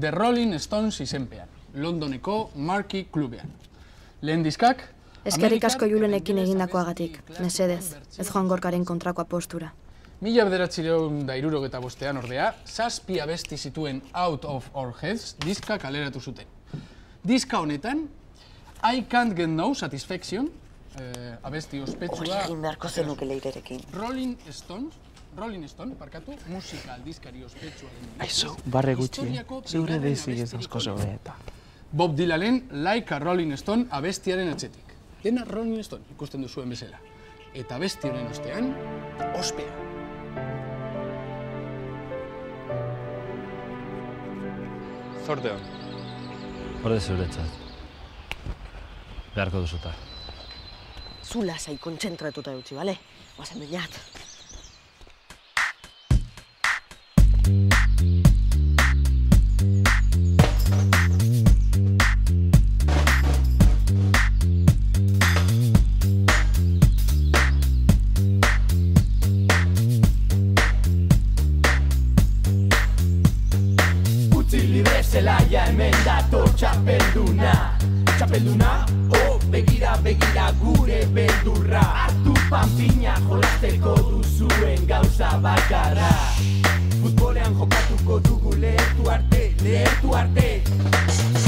The Rolling Stones izenpean, Londoneko Marquee Klubean. Lehen diskak, Eskerrik asko Julenekin egindakoagatik, mesedez, ez joan gorkaren kontrakoa postura. Mila bederatzireun da irurogeta bostean ordea, zazpi abesti zituen Out of Our Heads diska kaleratu zuten. Diska honetan, I can't get no satisfaction, eh, abesti ospetsua. Hori egin beharko zenuke leirerekin. Rolling Stones, Rolling Stone, parkatu, musika aldizkari ospetsua. Aizu, barre gutxi, eh? Historiako zeure bigarren dezi ez asko zeure eta. Bob Dylanen Like a Rolling Stone abestiaren atzetik. Dena Rolling Stone ikusten duzuen bezala. Eta abesti honen ostean, ospea. Zorte hon. Horde zuretzat. Beharko duzuta. Zu lasai kontzentratuta utzi, bale? Oazen bainat. Utzi libre zelaia hemen dator txapelduna Txapelduna, oh, begira, begira gure beldurra. Artu panpina jolasteko duzuen gauza bakarra. Futbolean jokatuko dugu lehertu arte, lehertu arte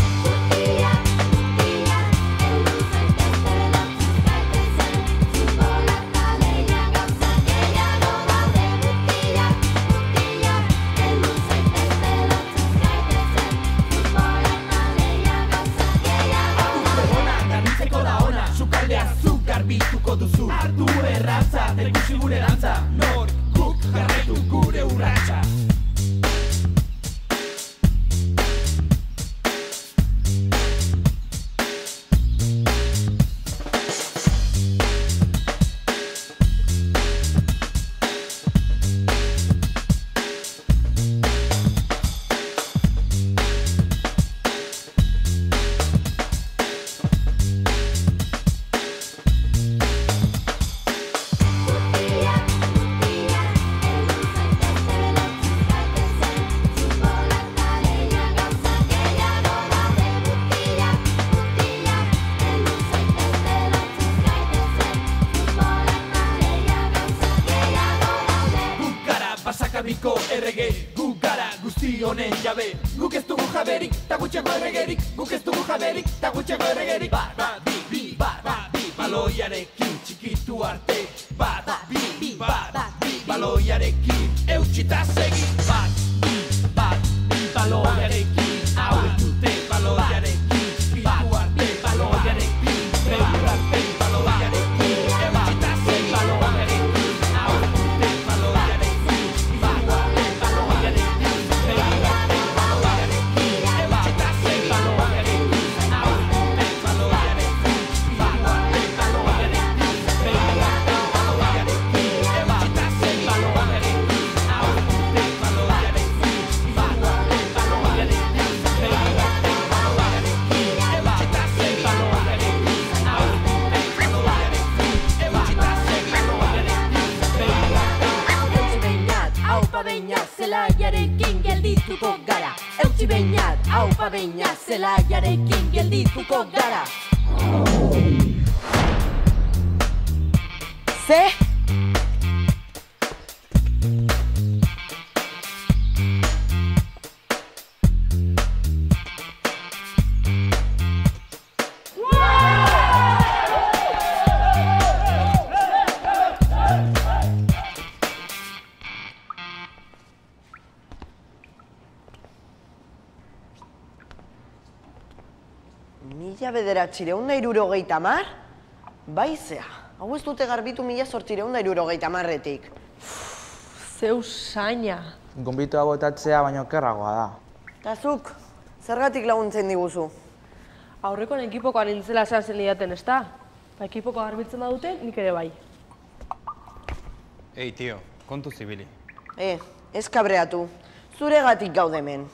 Mila bederatzireun da irurogeita mar? Baizea, hau ez dute garbitu mila sortzireun da irurogeita marretik. Zeu saina. Gonbitoa botatzea baino kerragoa da. Ta zuk, zergatik laguntzen diguzu? Aurrekoan ekipokoan nintzela esan zen lidaten, ez da? Ba, ekipoko garbitzen badute, nik ere bai. Ei, tio, kontu zibili. E, ez kabreatu, zuregatik gaude hemen.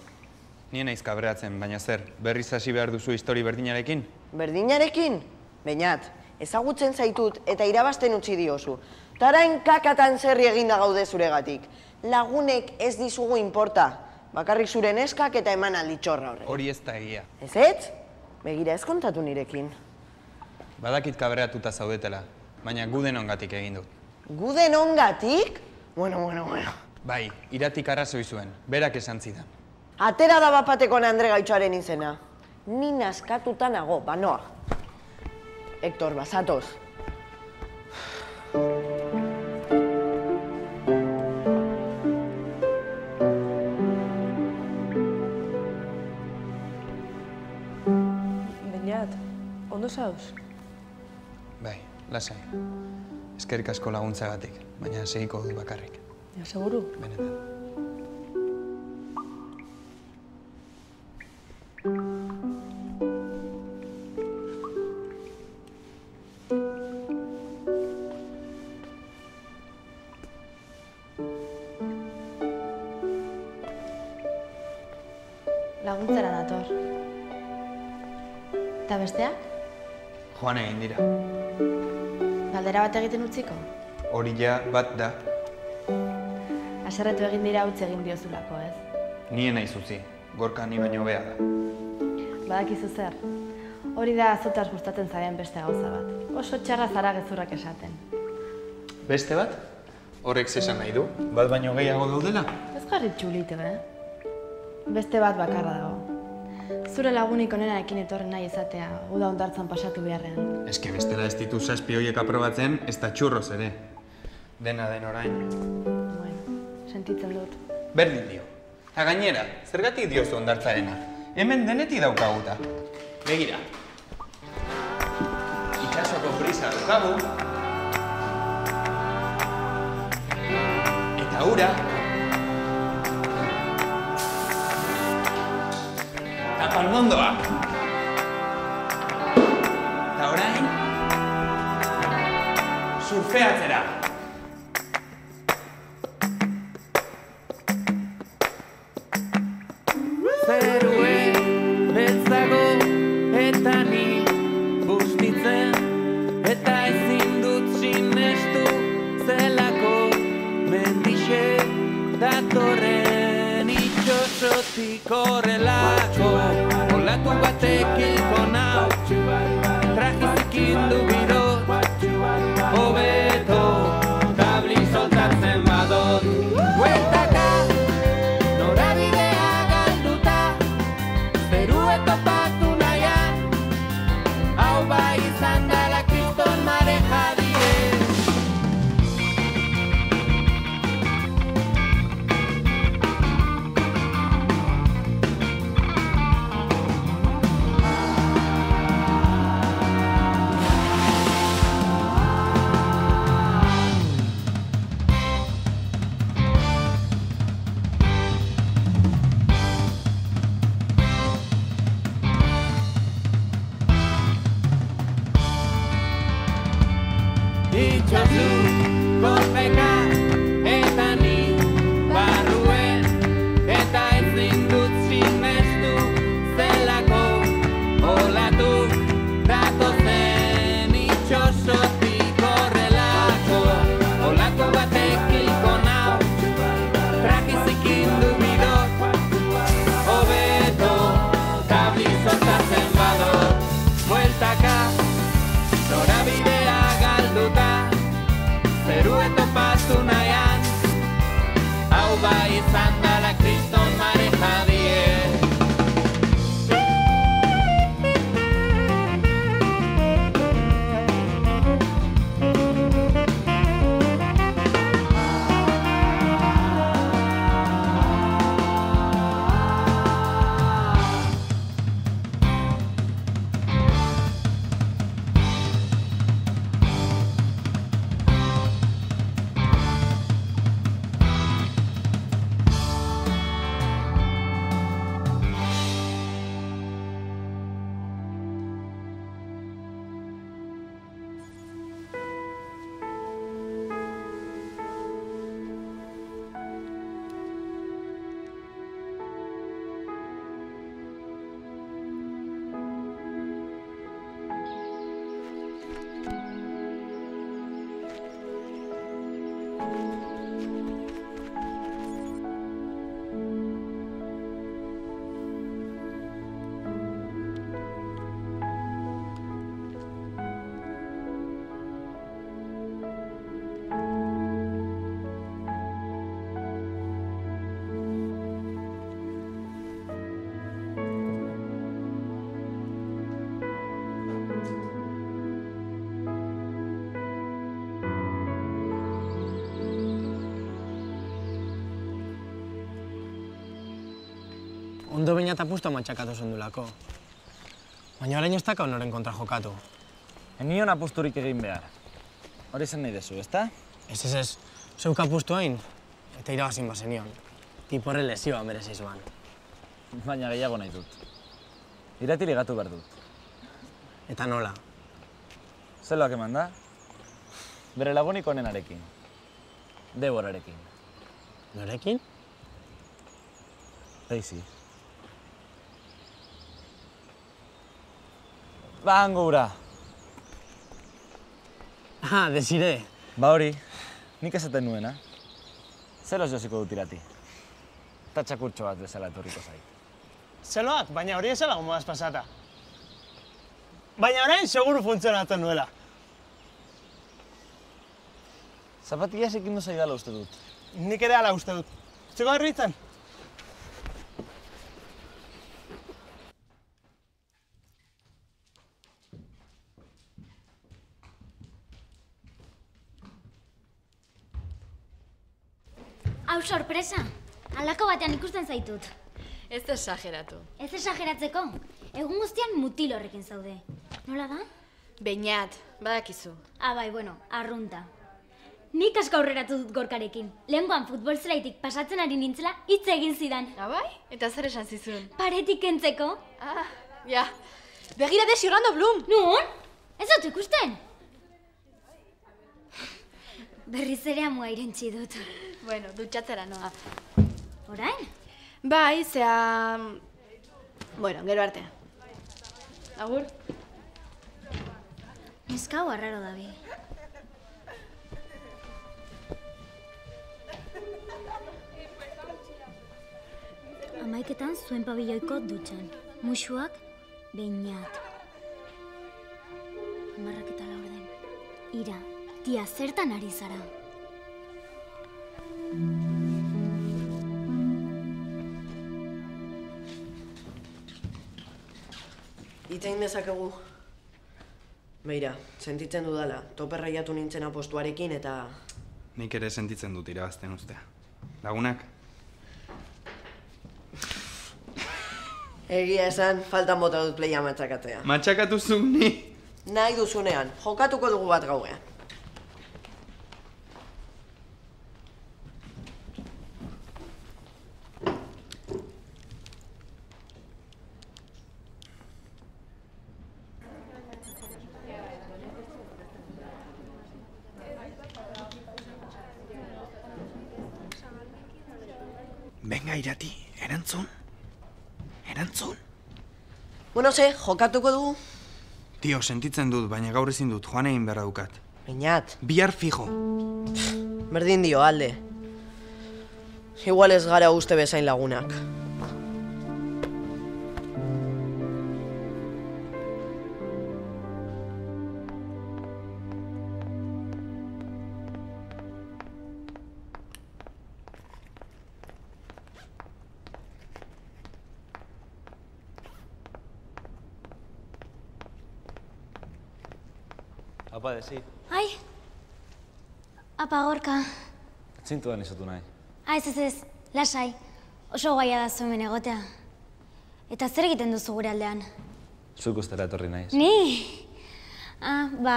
Nien naiz kabreatzen, baina zer, berriz hasi behar duzu histori berdinarekin? Berdinarekin? Beinat, ezagutzen zaitut eta irabazten utzi diozu. Tarain kakatan zerri eginda gaude zuregatik. Lagunek ez dizugu inporta. Bakarrik zure neskak eta eman alditxorra horre. Hori ez da egia. Ez ez? Begira ez kontatu nirekin. Badakit kabreatuta zaudetela, baina guden ongatik egin dut. Guden ongatik? Bueno, bueno, bueno. Bai, iratik arrazoi zuen, berak esan zidan. Atera da bapateko Andre gaitxoaren izena. Ni naskatuta nago, banoa. Hector, bazatoz. Beñat, ondo zauz? Bai, lasai. Eskerrik asko laguntzagatik, baina segiko dut bakarrik. Ja, seguru? Benetan. Laguntzera nator. Eta besteak? Joan egin dira. Galdera bat egiten utziko? Hori ja bat da, Aserretu egin dira utzi egin diozulako, ez? nien nahi zuzi. Gorka ni baino bea da. Badakizu zer. Hori da azotaz gustatzen zaren beste gauza bat. Oso txarra zara gezurrak esaten. Beste bat? Horrek zesan nahi du? Bat baino gehiago daudela? Ez jarri txulit, eh? Beste bat bakarra dago. Zure lagunik onenarekin etorri nahi izatea, uda ondartzan pasatu beharrean. Eske bestela ez ditu zazpi horiek aprobatzen, ez da txurroz ere. Dena den orain. Sentitzen dut. Berdin dio. Ta gainera, zergatik diozu ondartzarena? Hemen deneti daukaguta. Begira. Itxasoko brisa daukagu. Eta ura. Eta palmondoa. Eta orain. Surfeatzera. Beina eta pusto matxakatu zendulako. Baina orain ez daka honoren kontra jokatu. Enion apusturik egin behar. Hori zen nahi dezu, ezta? Ez ez ez, zeuk apustu hain, eta irabazin bazenion. Tiporre lesioa merezi zuan. Baina gehiago nahi dut. Irati ligatu behar dut. Eta nola? Zeloak eman da? Bere lagunik onenarekin. Deborarekin. Norekin? Daisy. Ba, hango ura. Ah, desire. Ba hori, nik esaten nuena. Zeloz josiko dut irati. Eta txakurtxo bat bezala etorriko zait. Zeloak, baina hori esela gomodaz pasata. Baina orain seguru funtzionatzen nuela. Zapatia ekin du zaidala uste dut. Nik ere ala uste dut. Txeko herritzen? Hau sorpresa, halako batean ikusten zaitut. Ez esageratu. Ez esageratzeko, egun guztian mutil horrekin zaude. Nola da? Beinat, badakizu. Ah, bai, bueno, arrunta. Nik asko aurreratu dut gorkarekin. Lehengoan futbol zelaitik pasatzen ari nintzela hitz egin zidan. Ah, bai? Eta zer esan zizun? Paretik kentzeko. Ah, ja. Begira desi Orlando Bloom! Nun? Ez dut ikusten? Berriz ere amua irentzi dut. Bueno, dutxatzera noa. Orain? Bai, zea... Bueno, gero arte. Agur? Neska hau arraro dabi. Amaiketan zuen pabilloiko dutxan. Musuak beinat. Hamarrak eta laurden. Ira, tia, zertan ari zara? Itzein dezakegu. Beira, sentitzen dudala, toperraiatu nintzen apostuarekin eta... Nik ere sentitzen dut irabazten ustea. Lagunak? Egia esan, faltan bota dut playa matxakatzea. Matxakatu zu ni? Nahi duzunean, jokatuko dugu bat gauean. Venga, irati, erantzun. Erantzun. Bueno, ze, jokatuko dugu? Tio, sentitzen dut, baina gaur ezin dut, joan egin beharra dukat. Beñat. Bihar fijo. Berdin dio, alde. Igual ez gara uste bezain lagunak. Zintuan izotu nahi. Ah, ez ez ez, lasai. Oso guaia da zuen egotea. Eta zer egiten duzu gure aldean? Zuk ustera etorri naiz. Ni? Ah, ba,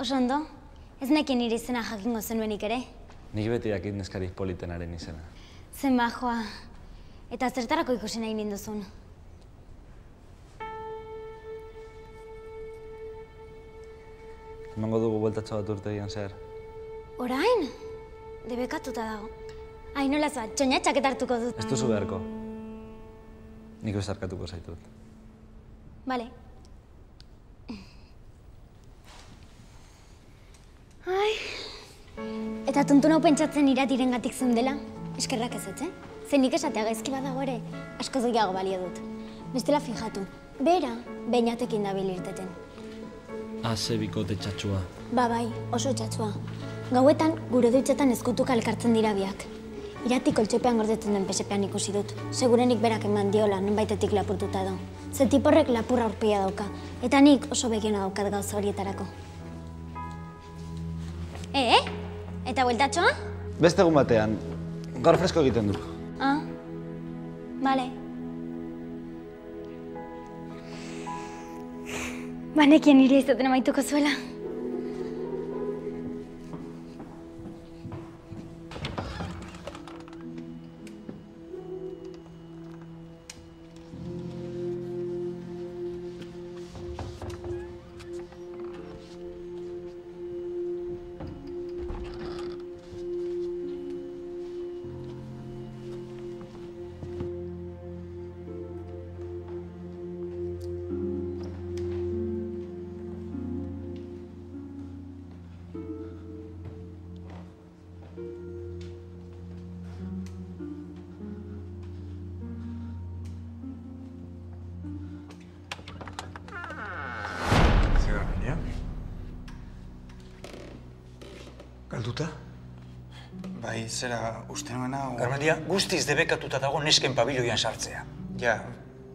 oso ondo. Ez nekien nire izena jakingo zenuenik ere. Nik beti dakit neskari politenaren izena. Zen bajoa. Eta zertarako ikusi nahi ninduzun. Emango dugu bueltatxo bat urtegian zer. Orain? Debekatuta dago. Ai, nola zoa, txoinatxak eta hartuko dut. Ez duzu beharko. Nik bezarkatuko zaitut. Bale. Ai. Eta tontu nau pentsatzen iratiren gatik zeundela, eskerrak ez eh? Zer nik esatea gaizki badago ere, asko gehiago balio dut. Bestela fijatu, bera, beinatekin dabil irteten. Ah, ze bikote txatxua. Ba bai, oso txatzua. Gauetan, gure duitzetan ezkutuka alkartzen dira biak. Iratik koltsepean gordetzen den pesepean ikusi dut. Segurenik berak eman diola, nonbaitetik lapurtuta do. Ze tiporrek lapurra urpia dauka, eta nik oso begiona daukat gauza horietarako. E, eta bueltatxoa? Beste egun batean, gaur fresko egiten du. Ah, bale. Banekien nire izaten amaituko zuela. Zera, uste nuena... o- Garmendia, guztiz debekatuta dago nesken pabiloian sartzea. Ja,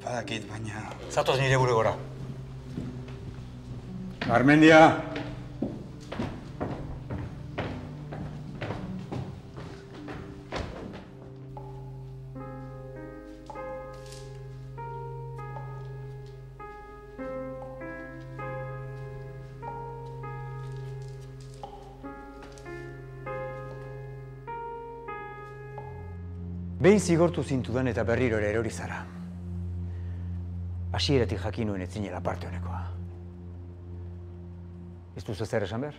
badakit, baina... Zatoz nire gure gora. Garmendia! Behin zigortu zintudan eta berriro ere erori zara. Hasieratik jakin nuen ez zinela parte honekoa. Ez duzu zer esan behar?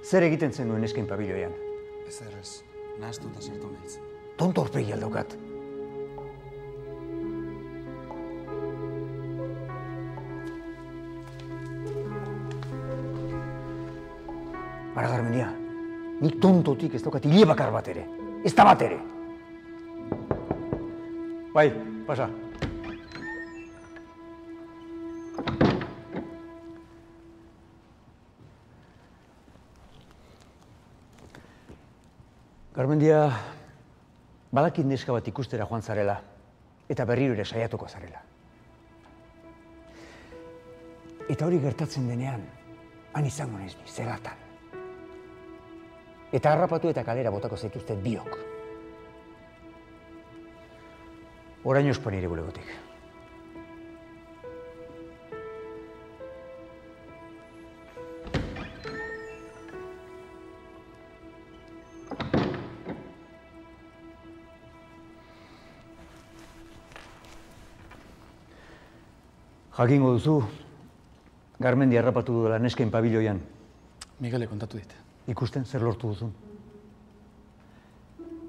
Zer egiten zen nuen esken pabiloian? Ez errez, nahaztuta sartu naiz. Tonto horpegi aldaukat. Ara Garmenia, nik tontotik ez daukat hile bakar bat ere. Ez da bat ere. Bai, pasa. Garmendia, badakit neska bat ikustera joan zarela, eta berriro ere saiatuko zarela. Eta hori gertatzen denean, han izango naiz ni, zelatan. Eta harrapatu eta kalera botako zaituzte biok. Orain ospa nire bulegotik. Jakingo duzu, Garmendi harrapatu duela nesken pabiloian. Miguele kontatu dit. Ikusten zer lortu duzun.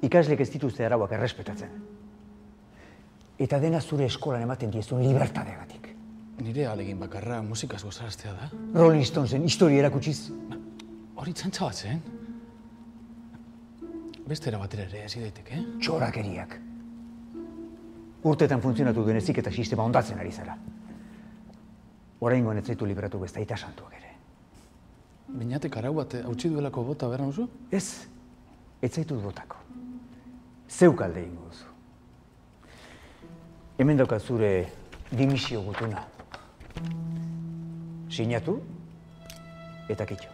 Ikaslek ez dituzte arauak errespetatzen. Eta dena zure eskolan ematen diezun libertadeagatik. Nire alegin bakarra musikaz gozaraztea da. Rolling Stonesen historia erakutsiz. Hori txantxa bat zen. Beste era batera ere hasi daiteke, eh? Txorakeriak. Urtetan funtzionatu duen heziketa sistema ondatzen ari zara. Oraingoan ez zaitu liberatu besta aita santuak ere. Beñatek arau bat hautsi duelako bota behar nauzu? Ez, ez zaitu botako. Zeuk alde ingo duzu. Hemen daukat zure dimisio gutuna. Sinatu eta kitxo.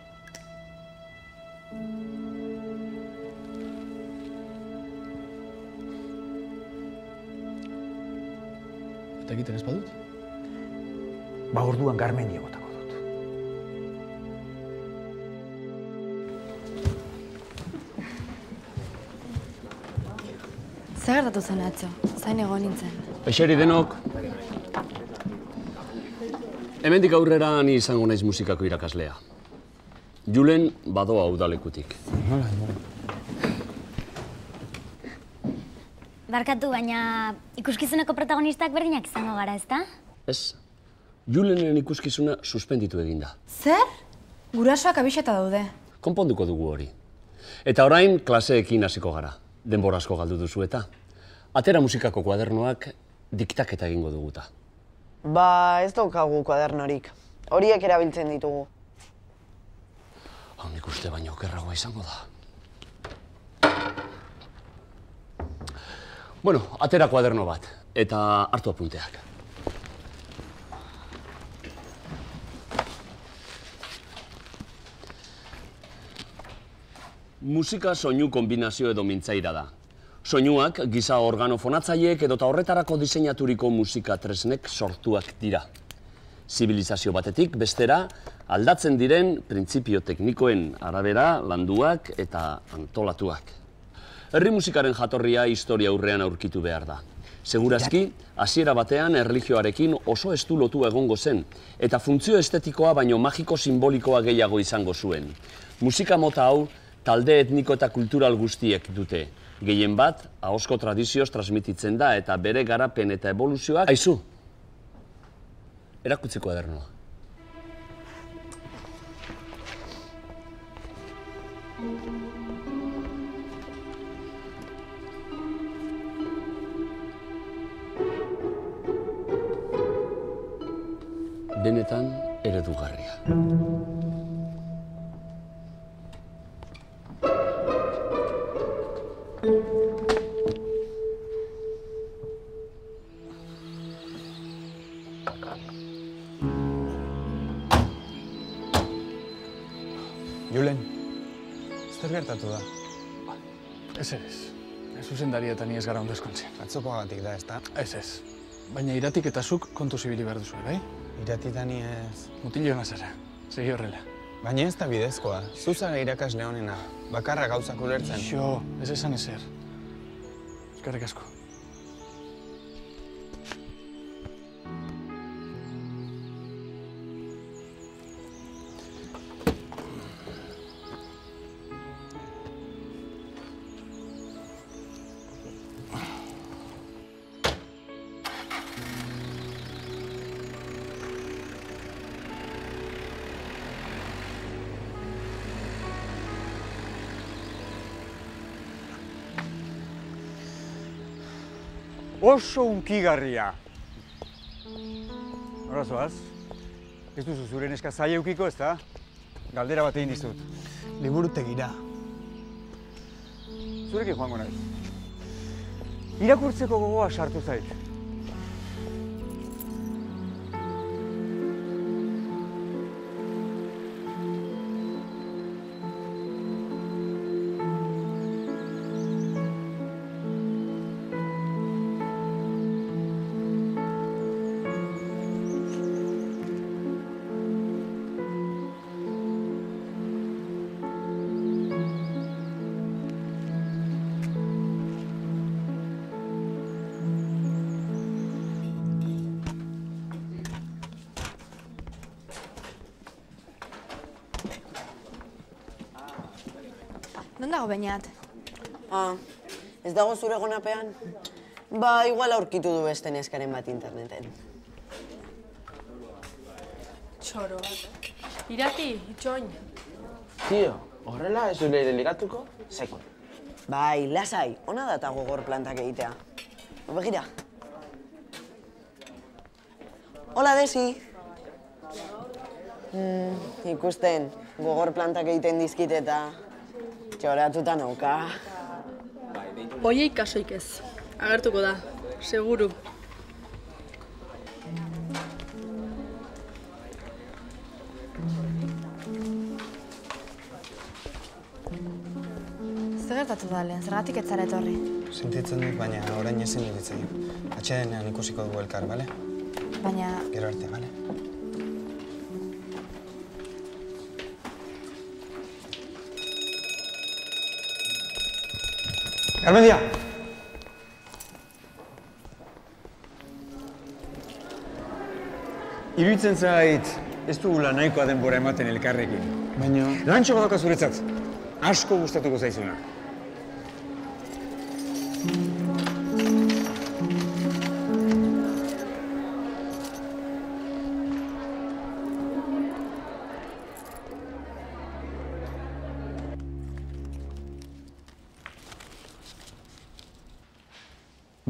Eta egiten ez badut? Ba orduan garmendia botako. Zer gertatu zen atzo? Zain egon nintzen. Eseri denok. Hemendik aurrera ni izango naiz musikako irakaslea. Julen badoa udalekutik. Barkatu, baina ikuskizuneko protagonistak berdinak izango gara, ezta? Ez. Julenen ikuskizuna suspenditu eginda. Zer? Gurasoak abixeta daude. Konponduko dugu hori. Eta orain klaseekin hasiko gara. Denbora asko galdu duzu eta. Atera musikako kuadernoak diktaketa egingo duguta. Ba, ez daukagu kuadernorik. Horiek erabiltzen ditugu. Hau nik uste baino okerragoa izango da. Bueno, atera kuaderno bat, eta hartu apunteak. Musika soinu kombinazio edo mintzaira da. Soinuak giza organofonatzaileek edota horretarako diseinaturiko musika tresnek sortuak dira. Zibilizazio batetik bestera aldatzen diren printzipio teknikoen arabera landuak eta antolatuak. Herri musikaren jatorria historia aurrean aurkitu behar da. Segurazki, hasiera batean erlijioarekin oso estu lotu egongo zen, eta funtzio estetikoa baino magiko simbolikoa gehiago izango zuen. Musika mota hau talde etniko eta kultural guztiek dute. Gehien bat, ahosko tradizioz transmititzen da eta bere garapen eta evoluzioak... Aizu, erakutzeko edernoa. Benetan eredugarria. Zer gertatu da? Ez ez. Zuzendaria eta ni ez gara ondo eskontzen. Atzokoagatik da, ez da? Ez ez. Baina iratik eta zuk kontu zibili behar duzu, bai? Iratita ni ez... Mutillo nazara. Segi horrela. Baina ez da bidezkoa. Zuzara irakasle honena. Bakarra gauzak ulertzen. Jo, ez esan ezer. Eskerrik asko. Oso unkigarria. Hora zoaz? Ez duzu zure neska zaila eukiko, ez da? Galdera bat egin dizut. Liburutegira. Zurekin joango naiz. Irakurtzeko gogoa sartu zait. Bainat? Ah, ez dago zure gonapean? Ba, igual aurkitu du beste neskaren bat interneten. Txoro. Irati, itxoin. Tio, horrela ez dure ere ligatuko? Sekon. Bai, lasai, ona da eta gogor plantak egitea. Begira. Hola, Desi. Mm, ikusten, gogor plantak egiten dizkit eta txoratuta nauka. Oiei kasoik ez. Agertuko da, seguru. Zer gertatu da lehen, zergatik ez zara etorri? Sentitzen dut, baina orain ezin iritzei. Atxedenean ikusiko dugu elkar, bale? Baina Gero arte, bale? Garmendia! Iruditzen zait, ez dugula nahikoa denbora ematen elkarrekin. Baina... Lantxo badauka zuretzat. Asko gustatuko zaizuna.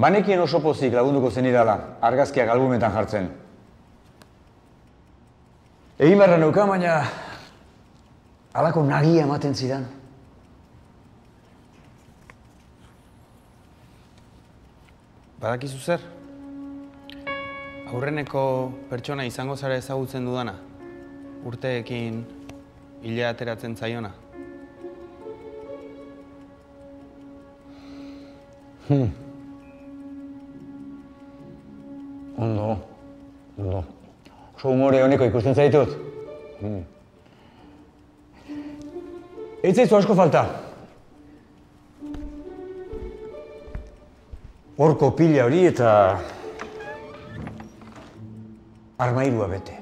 Banekien oso pozik lagunduko zenidala, argazkiak albumetan jartzen. Egin beharra neuka, baina halako nagia ematen zidan. Badakizu zer? Aurreneko pertsona izango zara ezagutzen dudana? Urteekin hile ateratzen zaiona? Hmm. Ondo, ondo. Oso humore honeko ikusten zaitut. Hmm. Eitzaizu asko falta. Horko pila hori eta... Armairua bete.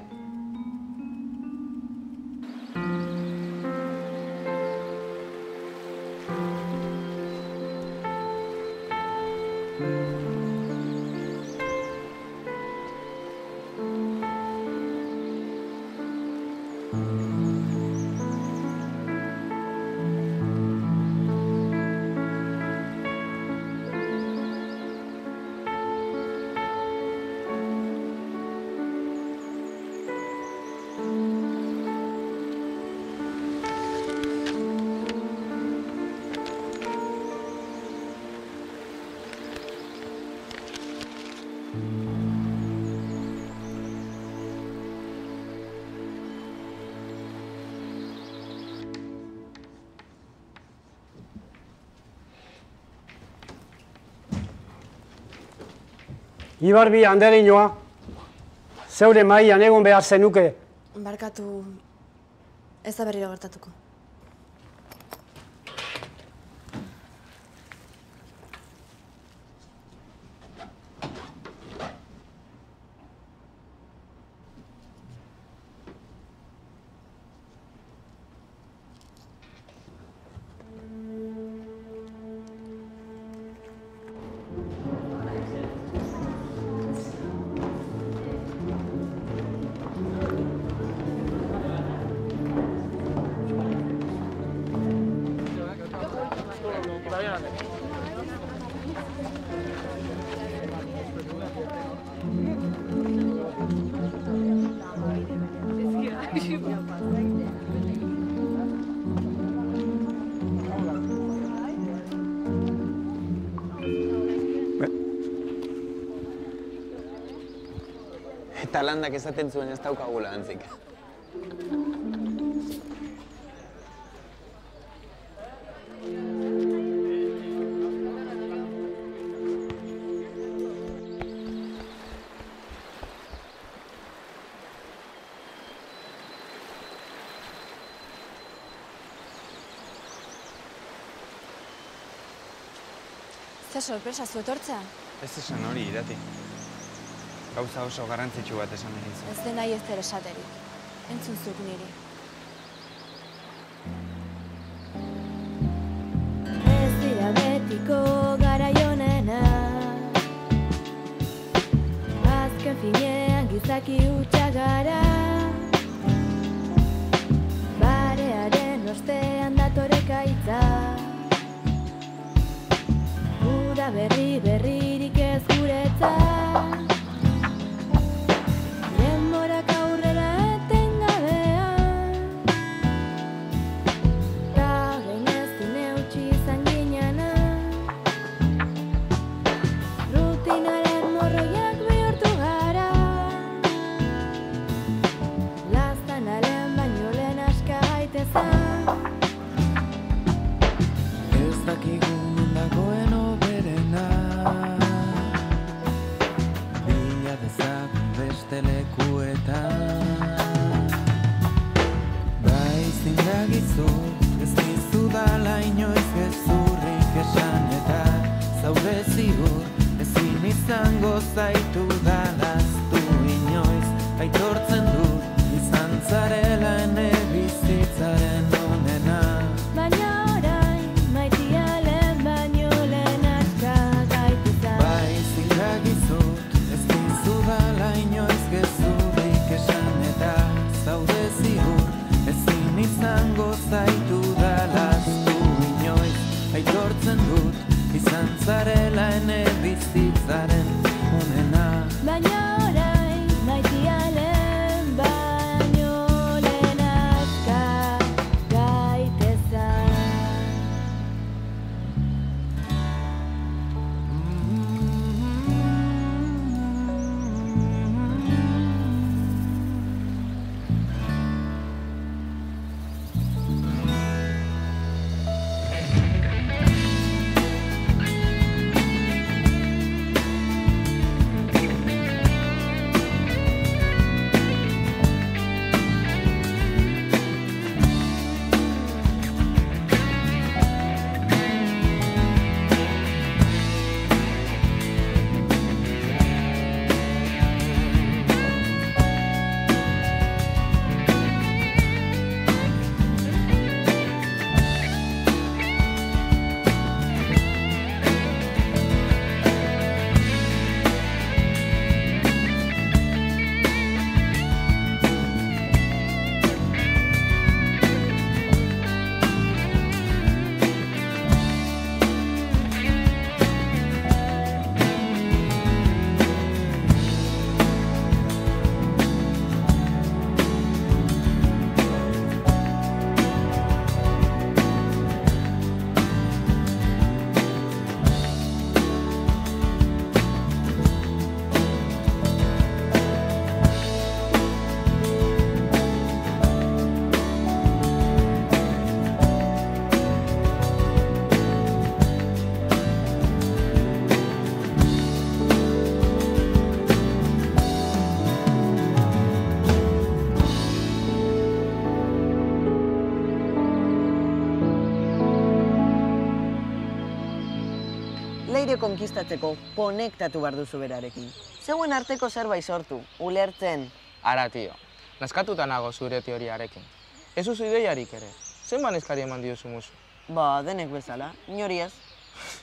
Ibarbi anderinoa, zeure mailan egon behar zenuke. Barkatu, ez da berriro gertatuko. Eta landak esaten zuen ez daukagula antzik. Zer sorpresa, zu etortzea? Ez esan hori, irati. Gauza oso garrantzitsu bat esan zen. Ez den nahi ez zer esaterik. Entzun zuk niri. Iraire konkistatzeko konektatu behar duzu berarekin. Zeuen arteko zerbait sortu, ulertzen. Ara, tio, naskatuta nago zure teoriarekin. Ez duzu ideiarik ere. Zenban eskari eman diozu musu? Ba, denek bezala, inori ez.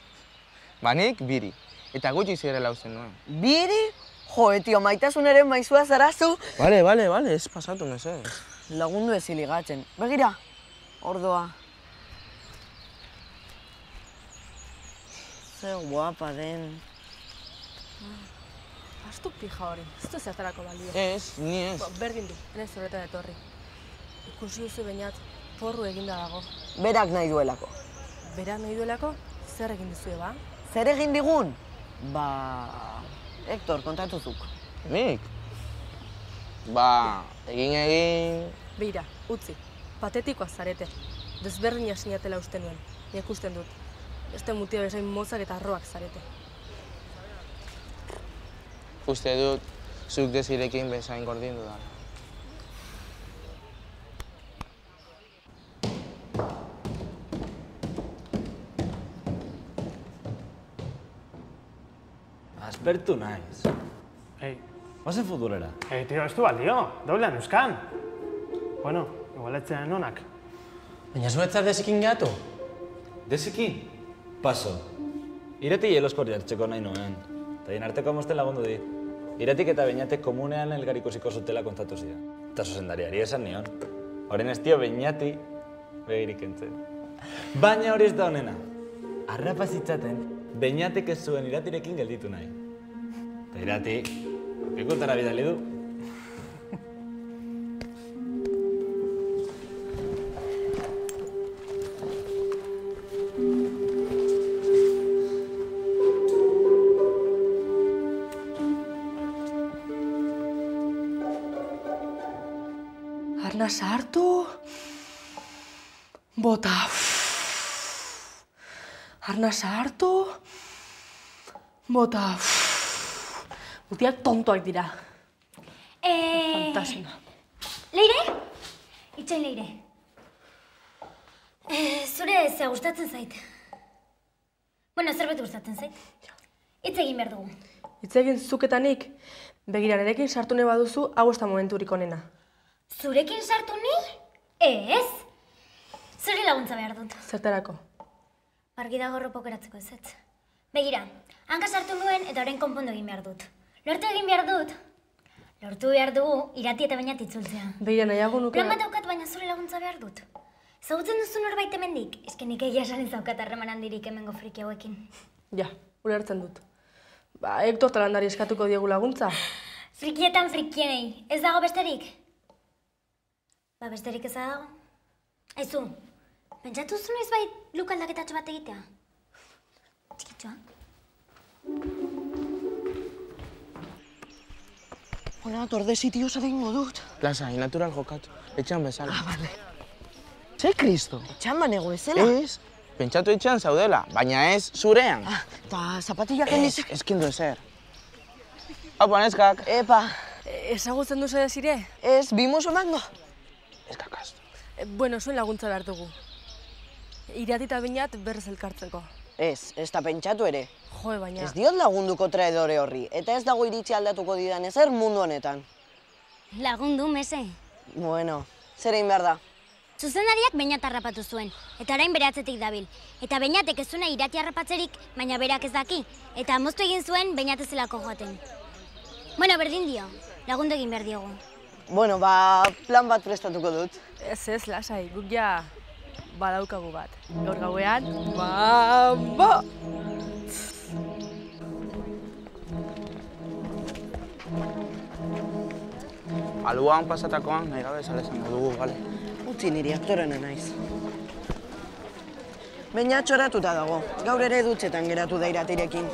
Banik, biri. Eta gutxi zirela usten nuen. Biri? Jo, etio, maitasunaren maizua zarazu. Bale, bale, bale, ez pasatu mesedez. Lagundu ez ligatzen. Begira, ordoa. Ze guapa den. Astu pija hori, ez du zertarako balio. Ez, ni ez. Ba, berdin du, ez horretan etorri. Ikusi duzu bainat, porru eginda dago. Berak nahi duelako. Bera nahi duelako, zer egin dizue ba? Zer egin digun? Ba... Hector, kontatuzuk. Nik? Ba, egin egin... Beira, utzi, patetikoak zarete. Desberdina sinatela uste nuen, nik ikusten dut. Beste mutia bezain mozak eta arroak zarete. Uste dut, zuk desirekin bezain gordin dudala. Aspertu naiz. Ei. Bazen futbolera. Ei, tio, ez du baldio, doblean euskan. Bueno, igualetzen onak. Baina zuetzat dezikin gehatu? Dezikin? Paso. Irati jeloskor jartzeko nahi nuen. Eta hien arteko amosten lagundu dit. Iratik eta beinatek komunean elgar ikusiko zutela kontatu zidan. Eta zuzendariari esan nion. Horren ez dio beinati begirik entzen. Baina hori ez da honena. Arrapa zitzaten, beinatek ez zuen iratirekin gelditu nahi. Eta irati, pikutara bidali du. Sartu. Bota. Arna sartu. Bota. Mutiak tontoak dira. Eh, Fantasina. Leire? Itxain leire. Eh, zure ze gustatzen zait. Bueno, zerbait gustatzen zait. Hitz egin behar dugu. Hitz egin zuketanik, begira nerekin sartu nahi baduzu, hau ez da momenturik onena. Zurekin sartu ni? Ez. Zure laguntza behar dut. Zertarako? Argi dago ropokeratzeko ez ez. Begira, hanka sartu nuen eta orain konpondu egin behar dut. Lortu egin behar dut. Lortu behar dugu irati eta bainat itzultzea. Begira nahiago nuke... Plan bat daukat baina zure laguntza behar dut. Zautzen duzu norbait hemendik? Eske nik egia esan ez daukat harreman handirik hemengo friki hauekin. Ja, ulertzen dut. Ba, Hector talandari eskatuko diegu laguntza. Frikietan frikienei, ez dago besterik? Ba, besterik ez dago? Aizu, pentsatu zu noiz bai luk aldaketatxo bat egitea? Txikitxoa? Hola, tordezi tio egingo dut. Lasai, natural jokatu. Etxean bezala. Ah, bale. Ze kristo? Etxan banego ezela? Ez, pentsatu etxean zaudela, baina ez zurean. Ah, eta zapatillak endiz... Ez, ezkindu ezer. Hau, neskak. Epa. Ezagutzen duzu desire? Ez, bimus emango. E, bueno, zuen laguntza behar dugu. Irati eta bainat berrez elkartzeko. Ez, ez da pentsatu ere. Jo, baina... Ez diot lagunduko traedore horri, eta ez dago iritsi aldatuko didan ezer mundu honetan. Lagundu, mese. Bueno, zer egin behar da? Zuzendariak bainat harrapatu zuen, eta orain bere atzetik dabil. Eta bainatek ez zuena irati harrapatzerik, baina berak ez daki. Eta moztu egin zuen bainat ez zelako joaten. Bueno, berdin dio, lagundu egin behar diogu. Bueno, ba, plan bat prestatuko dut. Ez ez, lasai, guk ja badaukagu bat. Gaur gauean, bambo! Aluan pasatakoan, nahi gabe sale esango dugu, bale? Utzi niri aktorena naiz. Baina txoratuta dago, gaur ere dutxetan geratu da iratirekin.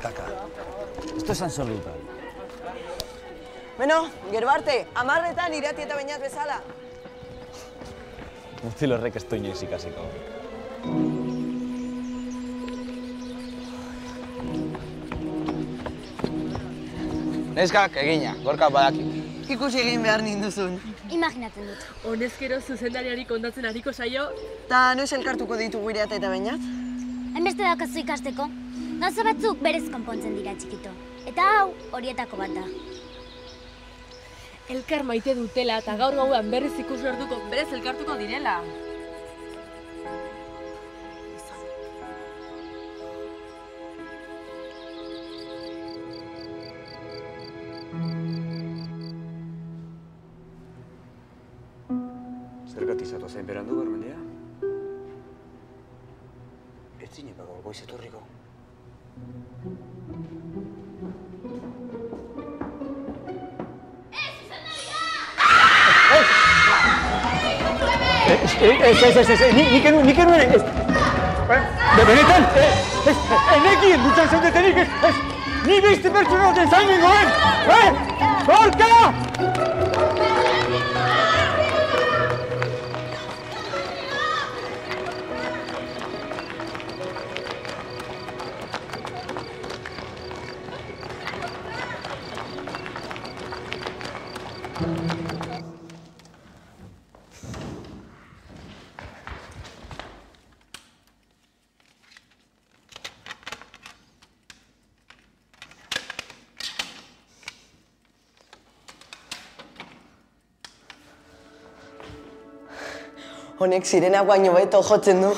Kaka. Esto esan solutan. Bueno, gero arte, amarretan irati eta bainat bezala. Mutil horrek ez du inoiz ikasiko. Neskak egina, gorka badaki. Ikusi egin behar ninduzun. Imaginatzen dut. Honezkero zuzendariari kontatzen ariko saio. Ta noiz elkartuko ditugu irate eta bainat? Hainbeste daukazu ikasteko. Gauza batzuk berez konpontzen dira txikito. Eta hau horietako bat da. Elkar maite dutela eta gaur gauan berriz ikus lortuko berez elkartuko direla. Zergatizatu zain berandu garmendea? Ez zinepago, goiz etorriko. Ez, ez, ez, ez, nik enuen, nik enuen, ez. De benetan? Ez, ez, eneki, dutxan zendetenik, ez, ez. Ni beste pertsona zain nengoen! Eh? Borka! Borka! honek sirena baino beto jotzen du.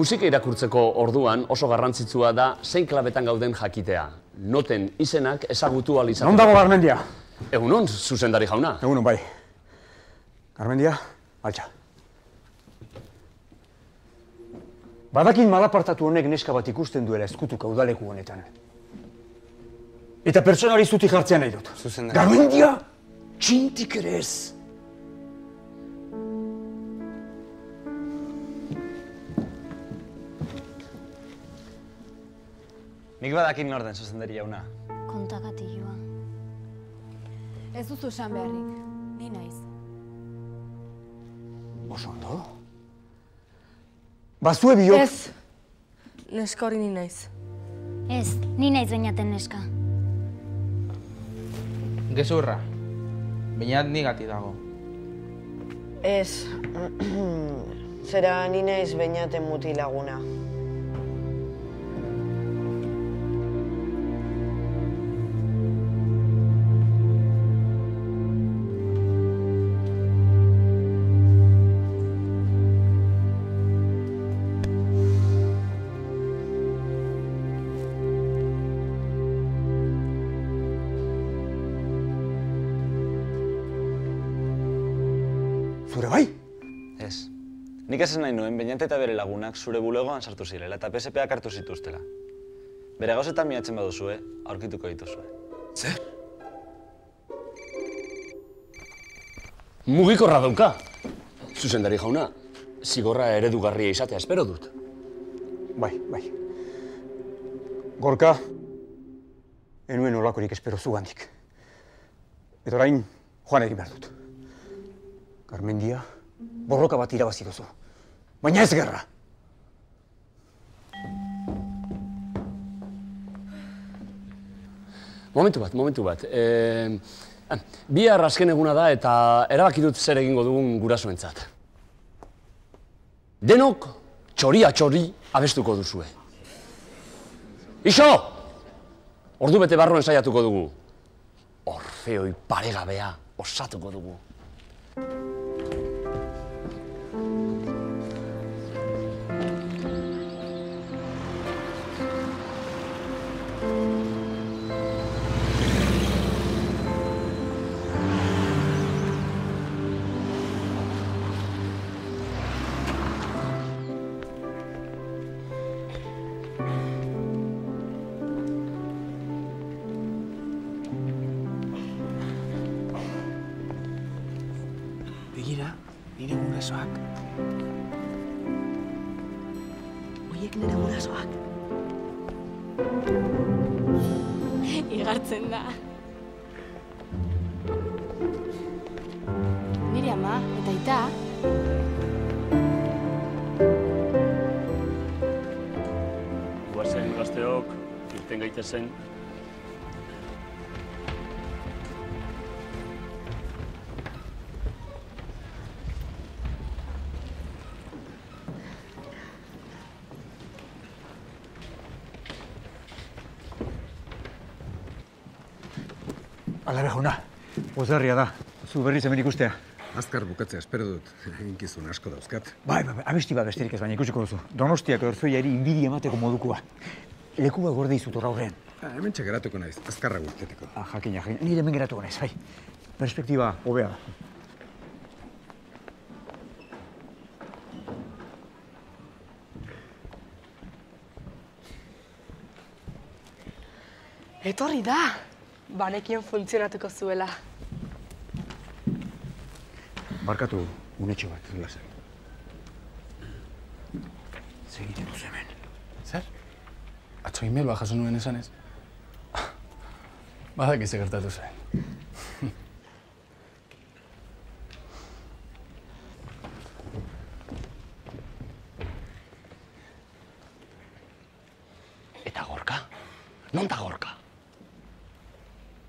Musika irakurtzeko orduan oso garrantzitsua da zein klabetan gauden jakitea. Noten izenak ezagutu ahal izateko. Non dago Garmendia? Egunon, zuzendari jauna. Egunon, bai. Garmendia, altxa. Badakin malapartatu honek neska bat ikusten duela eskutuka udaleku honetan. Eta pertsonari zutik jartzea nahi dut. Zuzendari. Garmendia, txintik ere ez. Nik badakin nor den zuzendari jauna. Kontakatilloa. Ez duzu esan beharrik, ni naiz. Oso ondo. Bazue biok... Ez, neska hori ni naiz. Ez, ni naiz bainaten neska. Gezurra. Bainat nigati dago. Ez, zera ni naiz beinaten mutilaguna. Zure Nik esan nahi nuen, Beñate eta bere lagunak zure bulegoan sartu zirela eta PSP-ak hartu zituztela. Bere gauzetan miatzen baduzue, aurkituko dituzue. Zer? Mugikorra dauka. Zuzendari jauna, zigorra eredugarria izatea espero dut. Bai, bai. Gorka, enuen olakorik espero zugandik. Eta orain, joan egin behar dut. Garmendia, borroka bat irabazi duzu. Baina ez gerra. Momentu bat, momentu bat. E, bihar azken eguna da eta erabaki dut zer egingo dugun gurasoentzat. Denok txoria txori abestuko duzue. Iso! Ordu bete barruen saiatuko dugu. Orfeoi paregabea osatuko dugu. Pozarria da. Zu berriz hemen ikustea. Azkar bukatzea espero dut, eginkizun asko dauzkat. Bai, bai, bai, abesti bat besterik ez baina ikusiko duzu. Donostiako erzoiari inbidi emateko modukoa. Leku bat gorde izut horra aurrean. Ah, hemen geratuko naiz, azkarra gurteteko. Ah, jakina, jakina. Nire hemen geratuko naiz, bai. Perspektiba hobea da. Etorri da! Banekien funtzionatuko zuela. Barkatu, unetxo bat, lasai. Zer egiten duzu hemen? Zer? Atzo email bat jaso nuen esanez. Badak ze gertatu zen. Eta gorka? Non da gorka?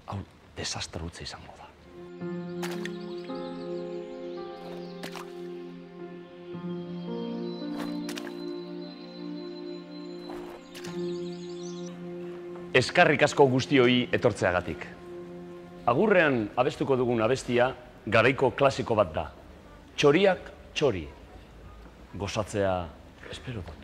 Hau, desastre utzi izango da. Eskarrik asko guztioi etortzeagatik. Agurrean abestuko dugun abestia garaiko klasiko bat da. Txoriak txori. Gozatzea espero dut.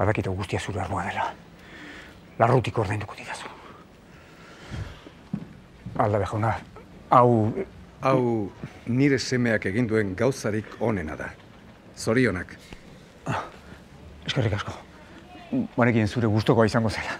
Badakite guztia zure armoa dela. Larrutik ordainduko didazu. Alda bejona, hau... Hau nire semeak egin duen gauzarik onena da. Zorionak. Ah, eskerrik asko. Banekin zure gustokoa izango zela.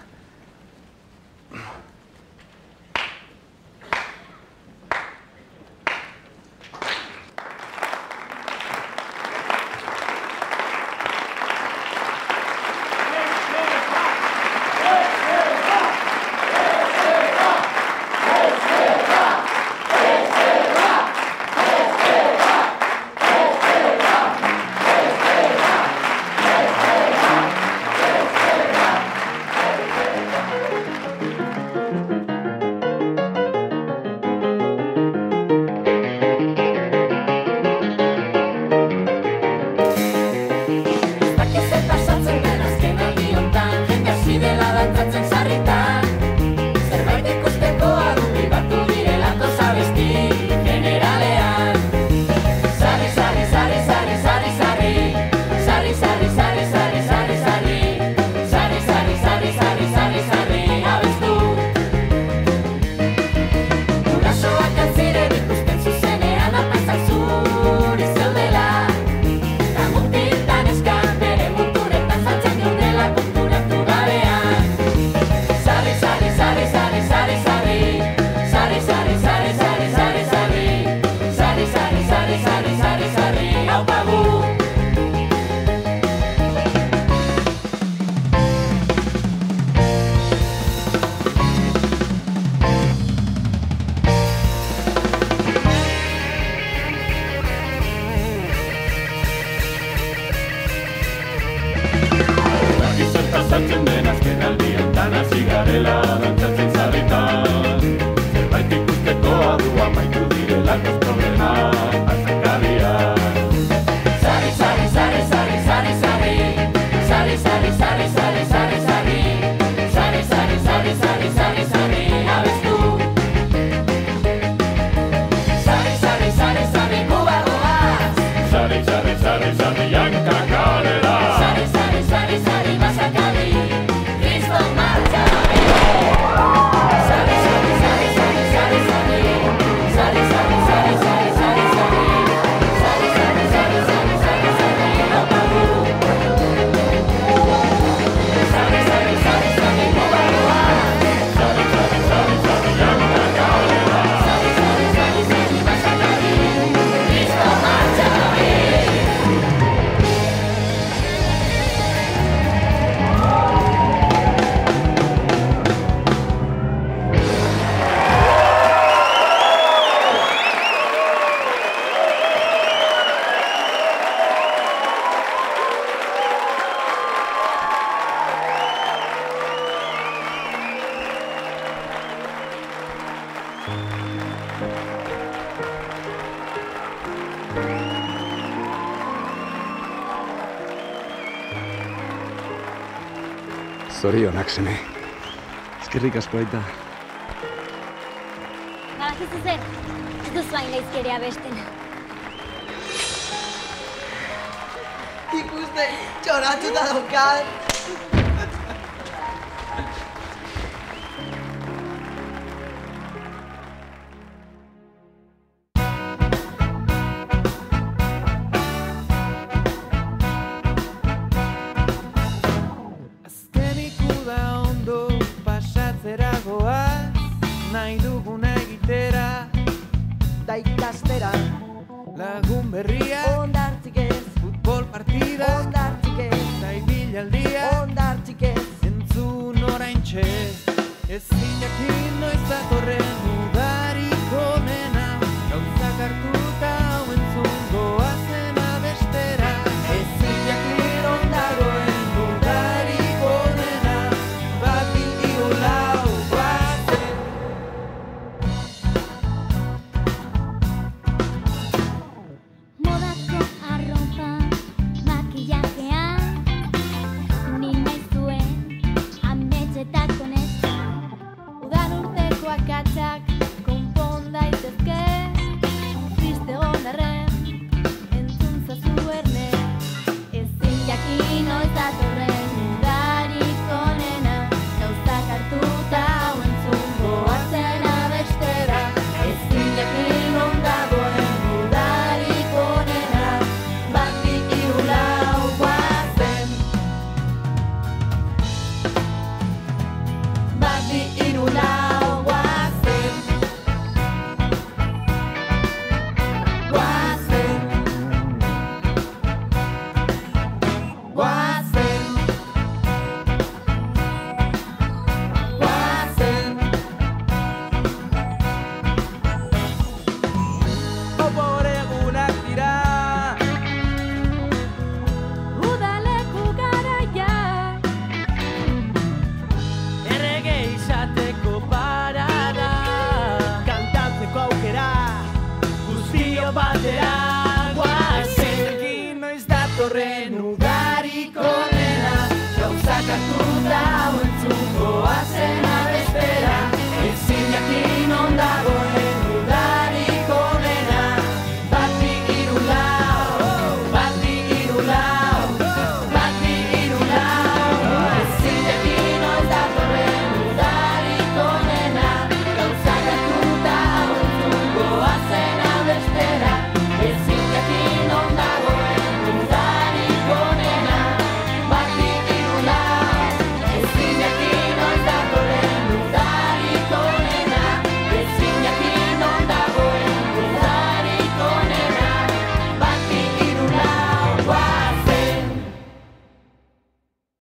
Zorionak zene. Ezkerrik asko aita. Badakizu zer, ez duzu hain leizkerea besten. Ikusten, txoratuta daukat.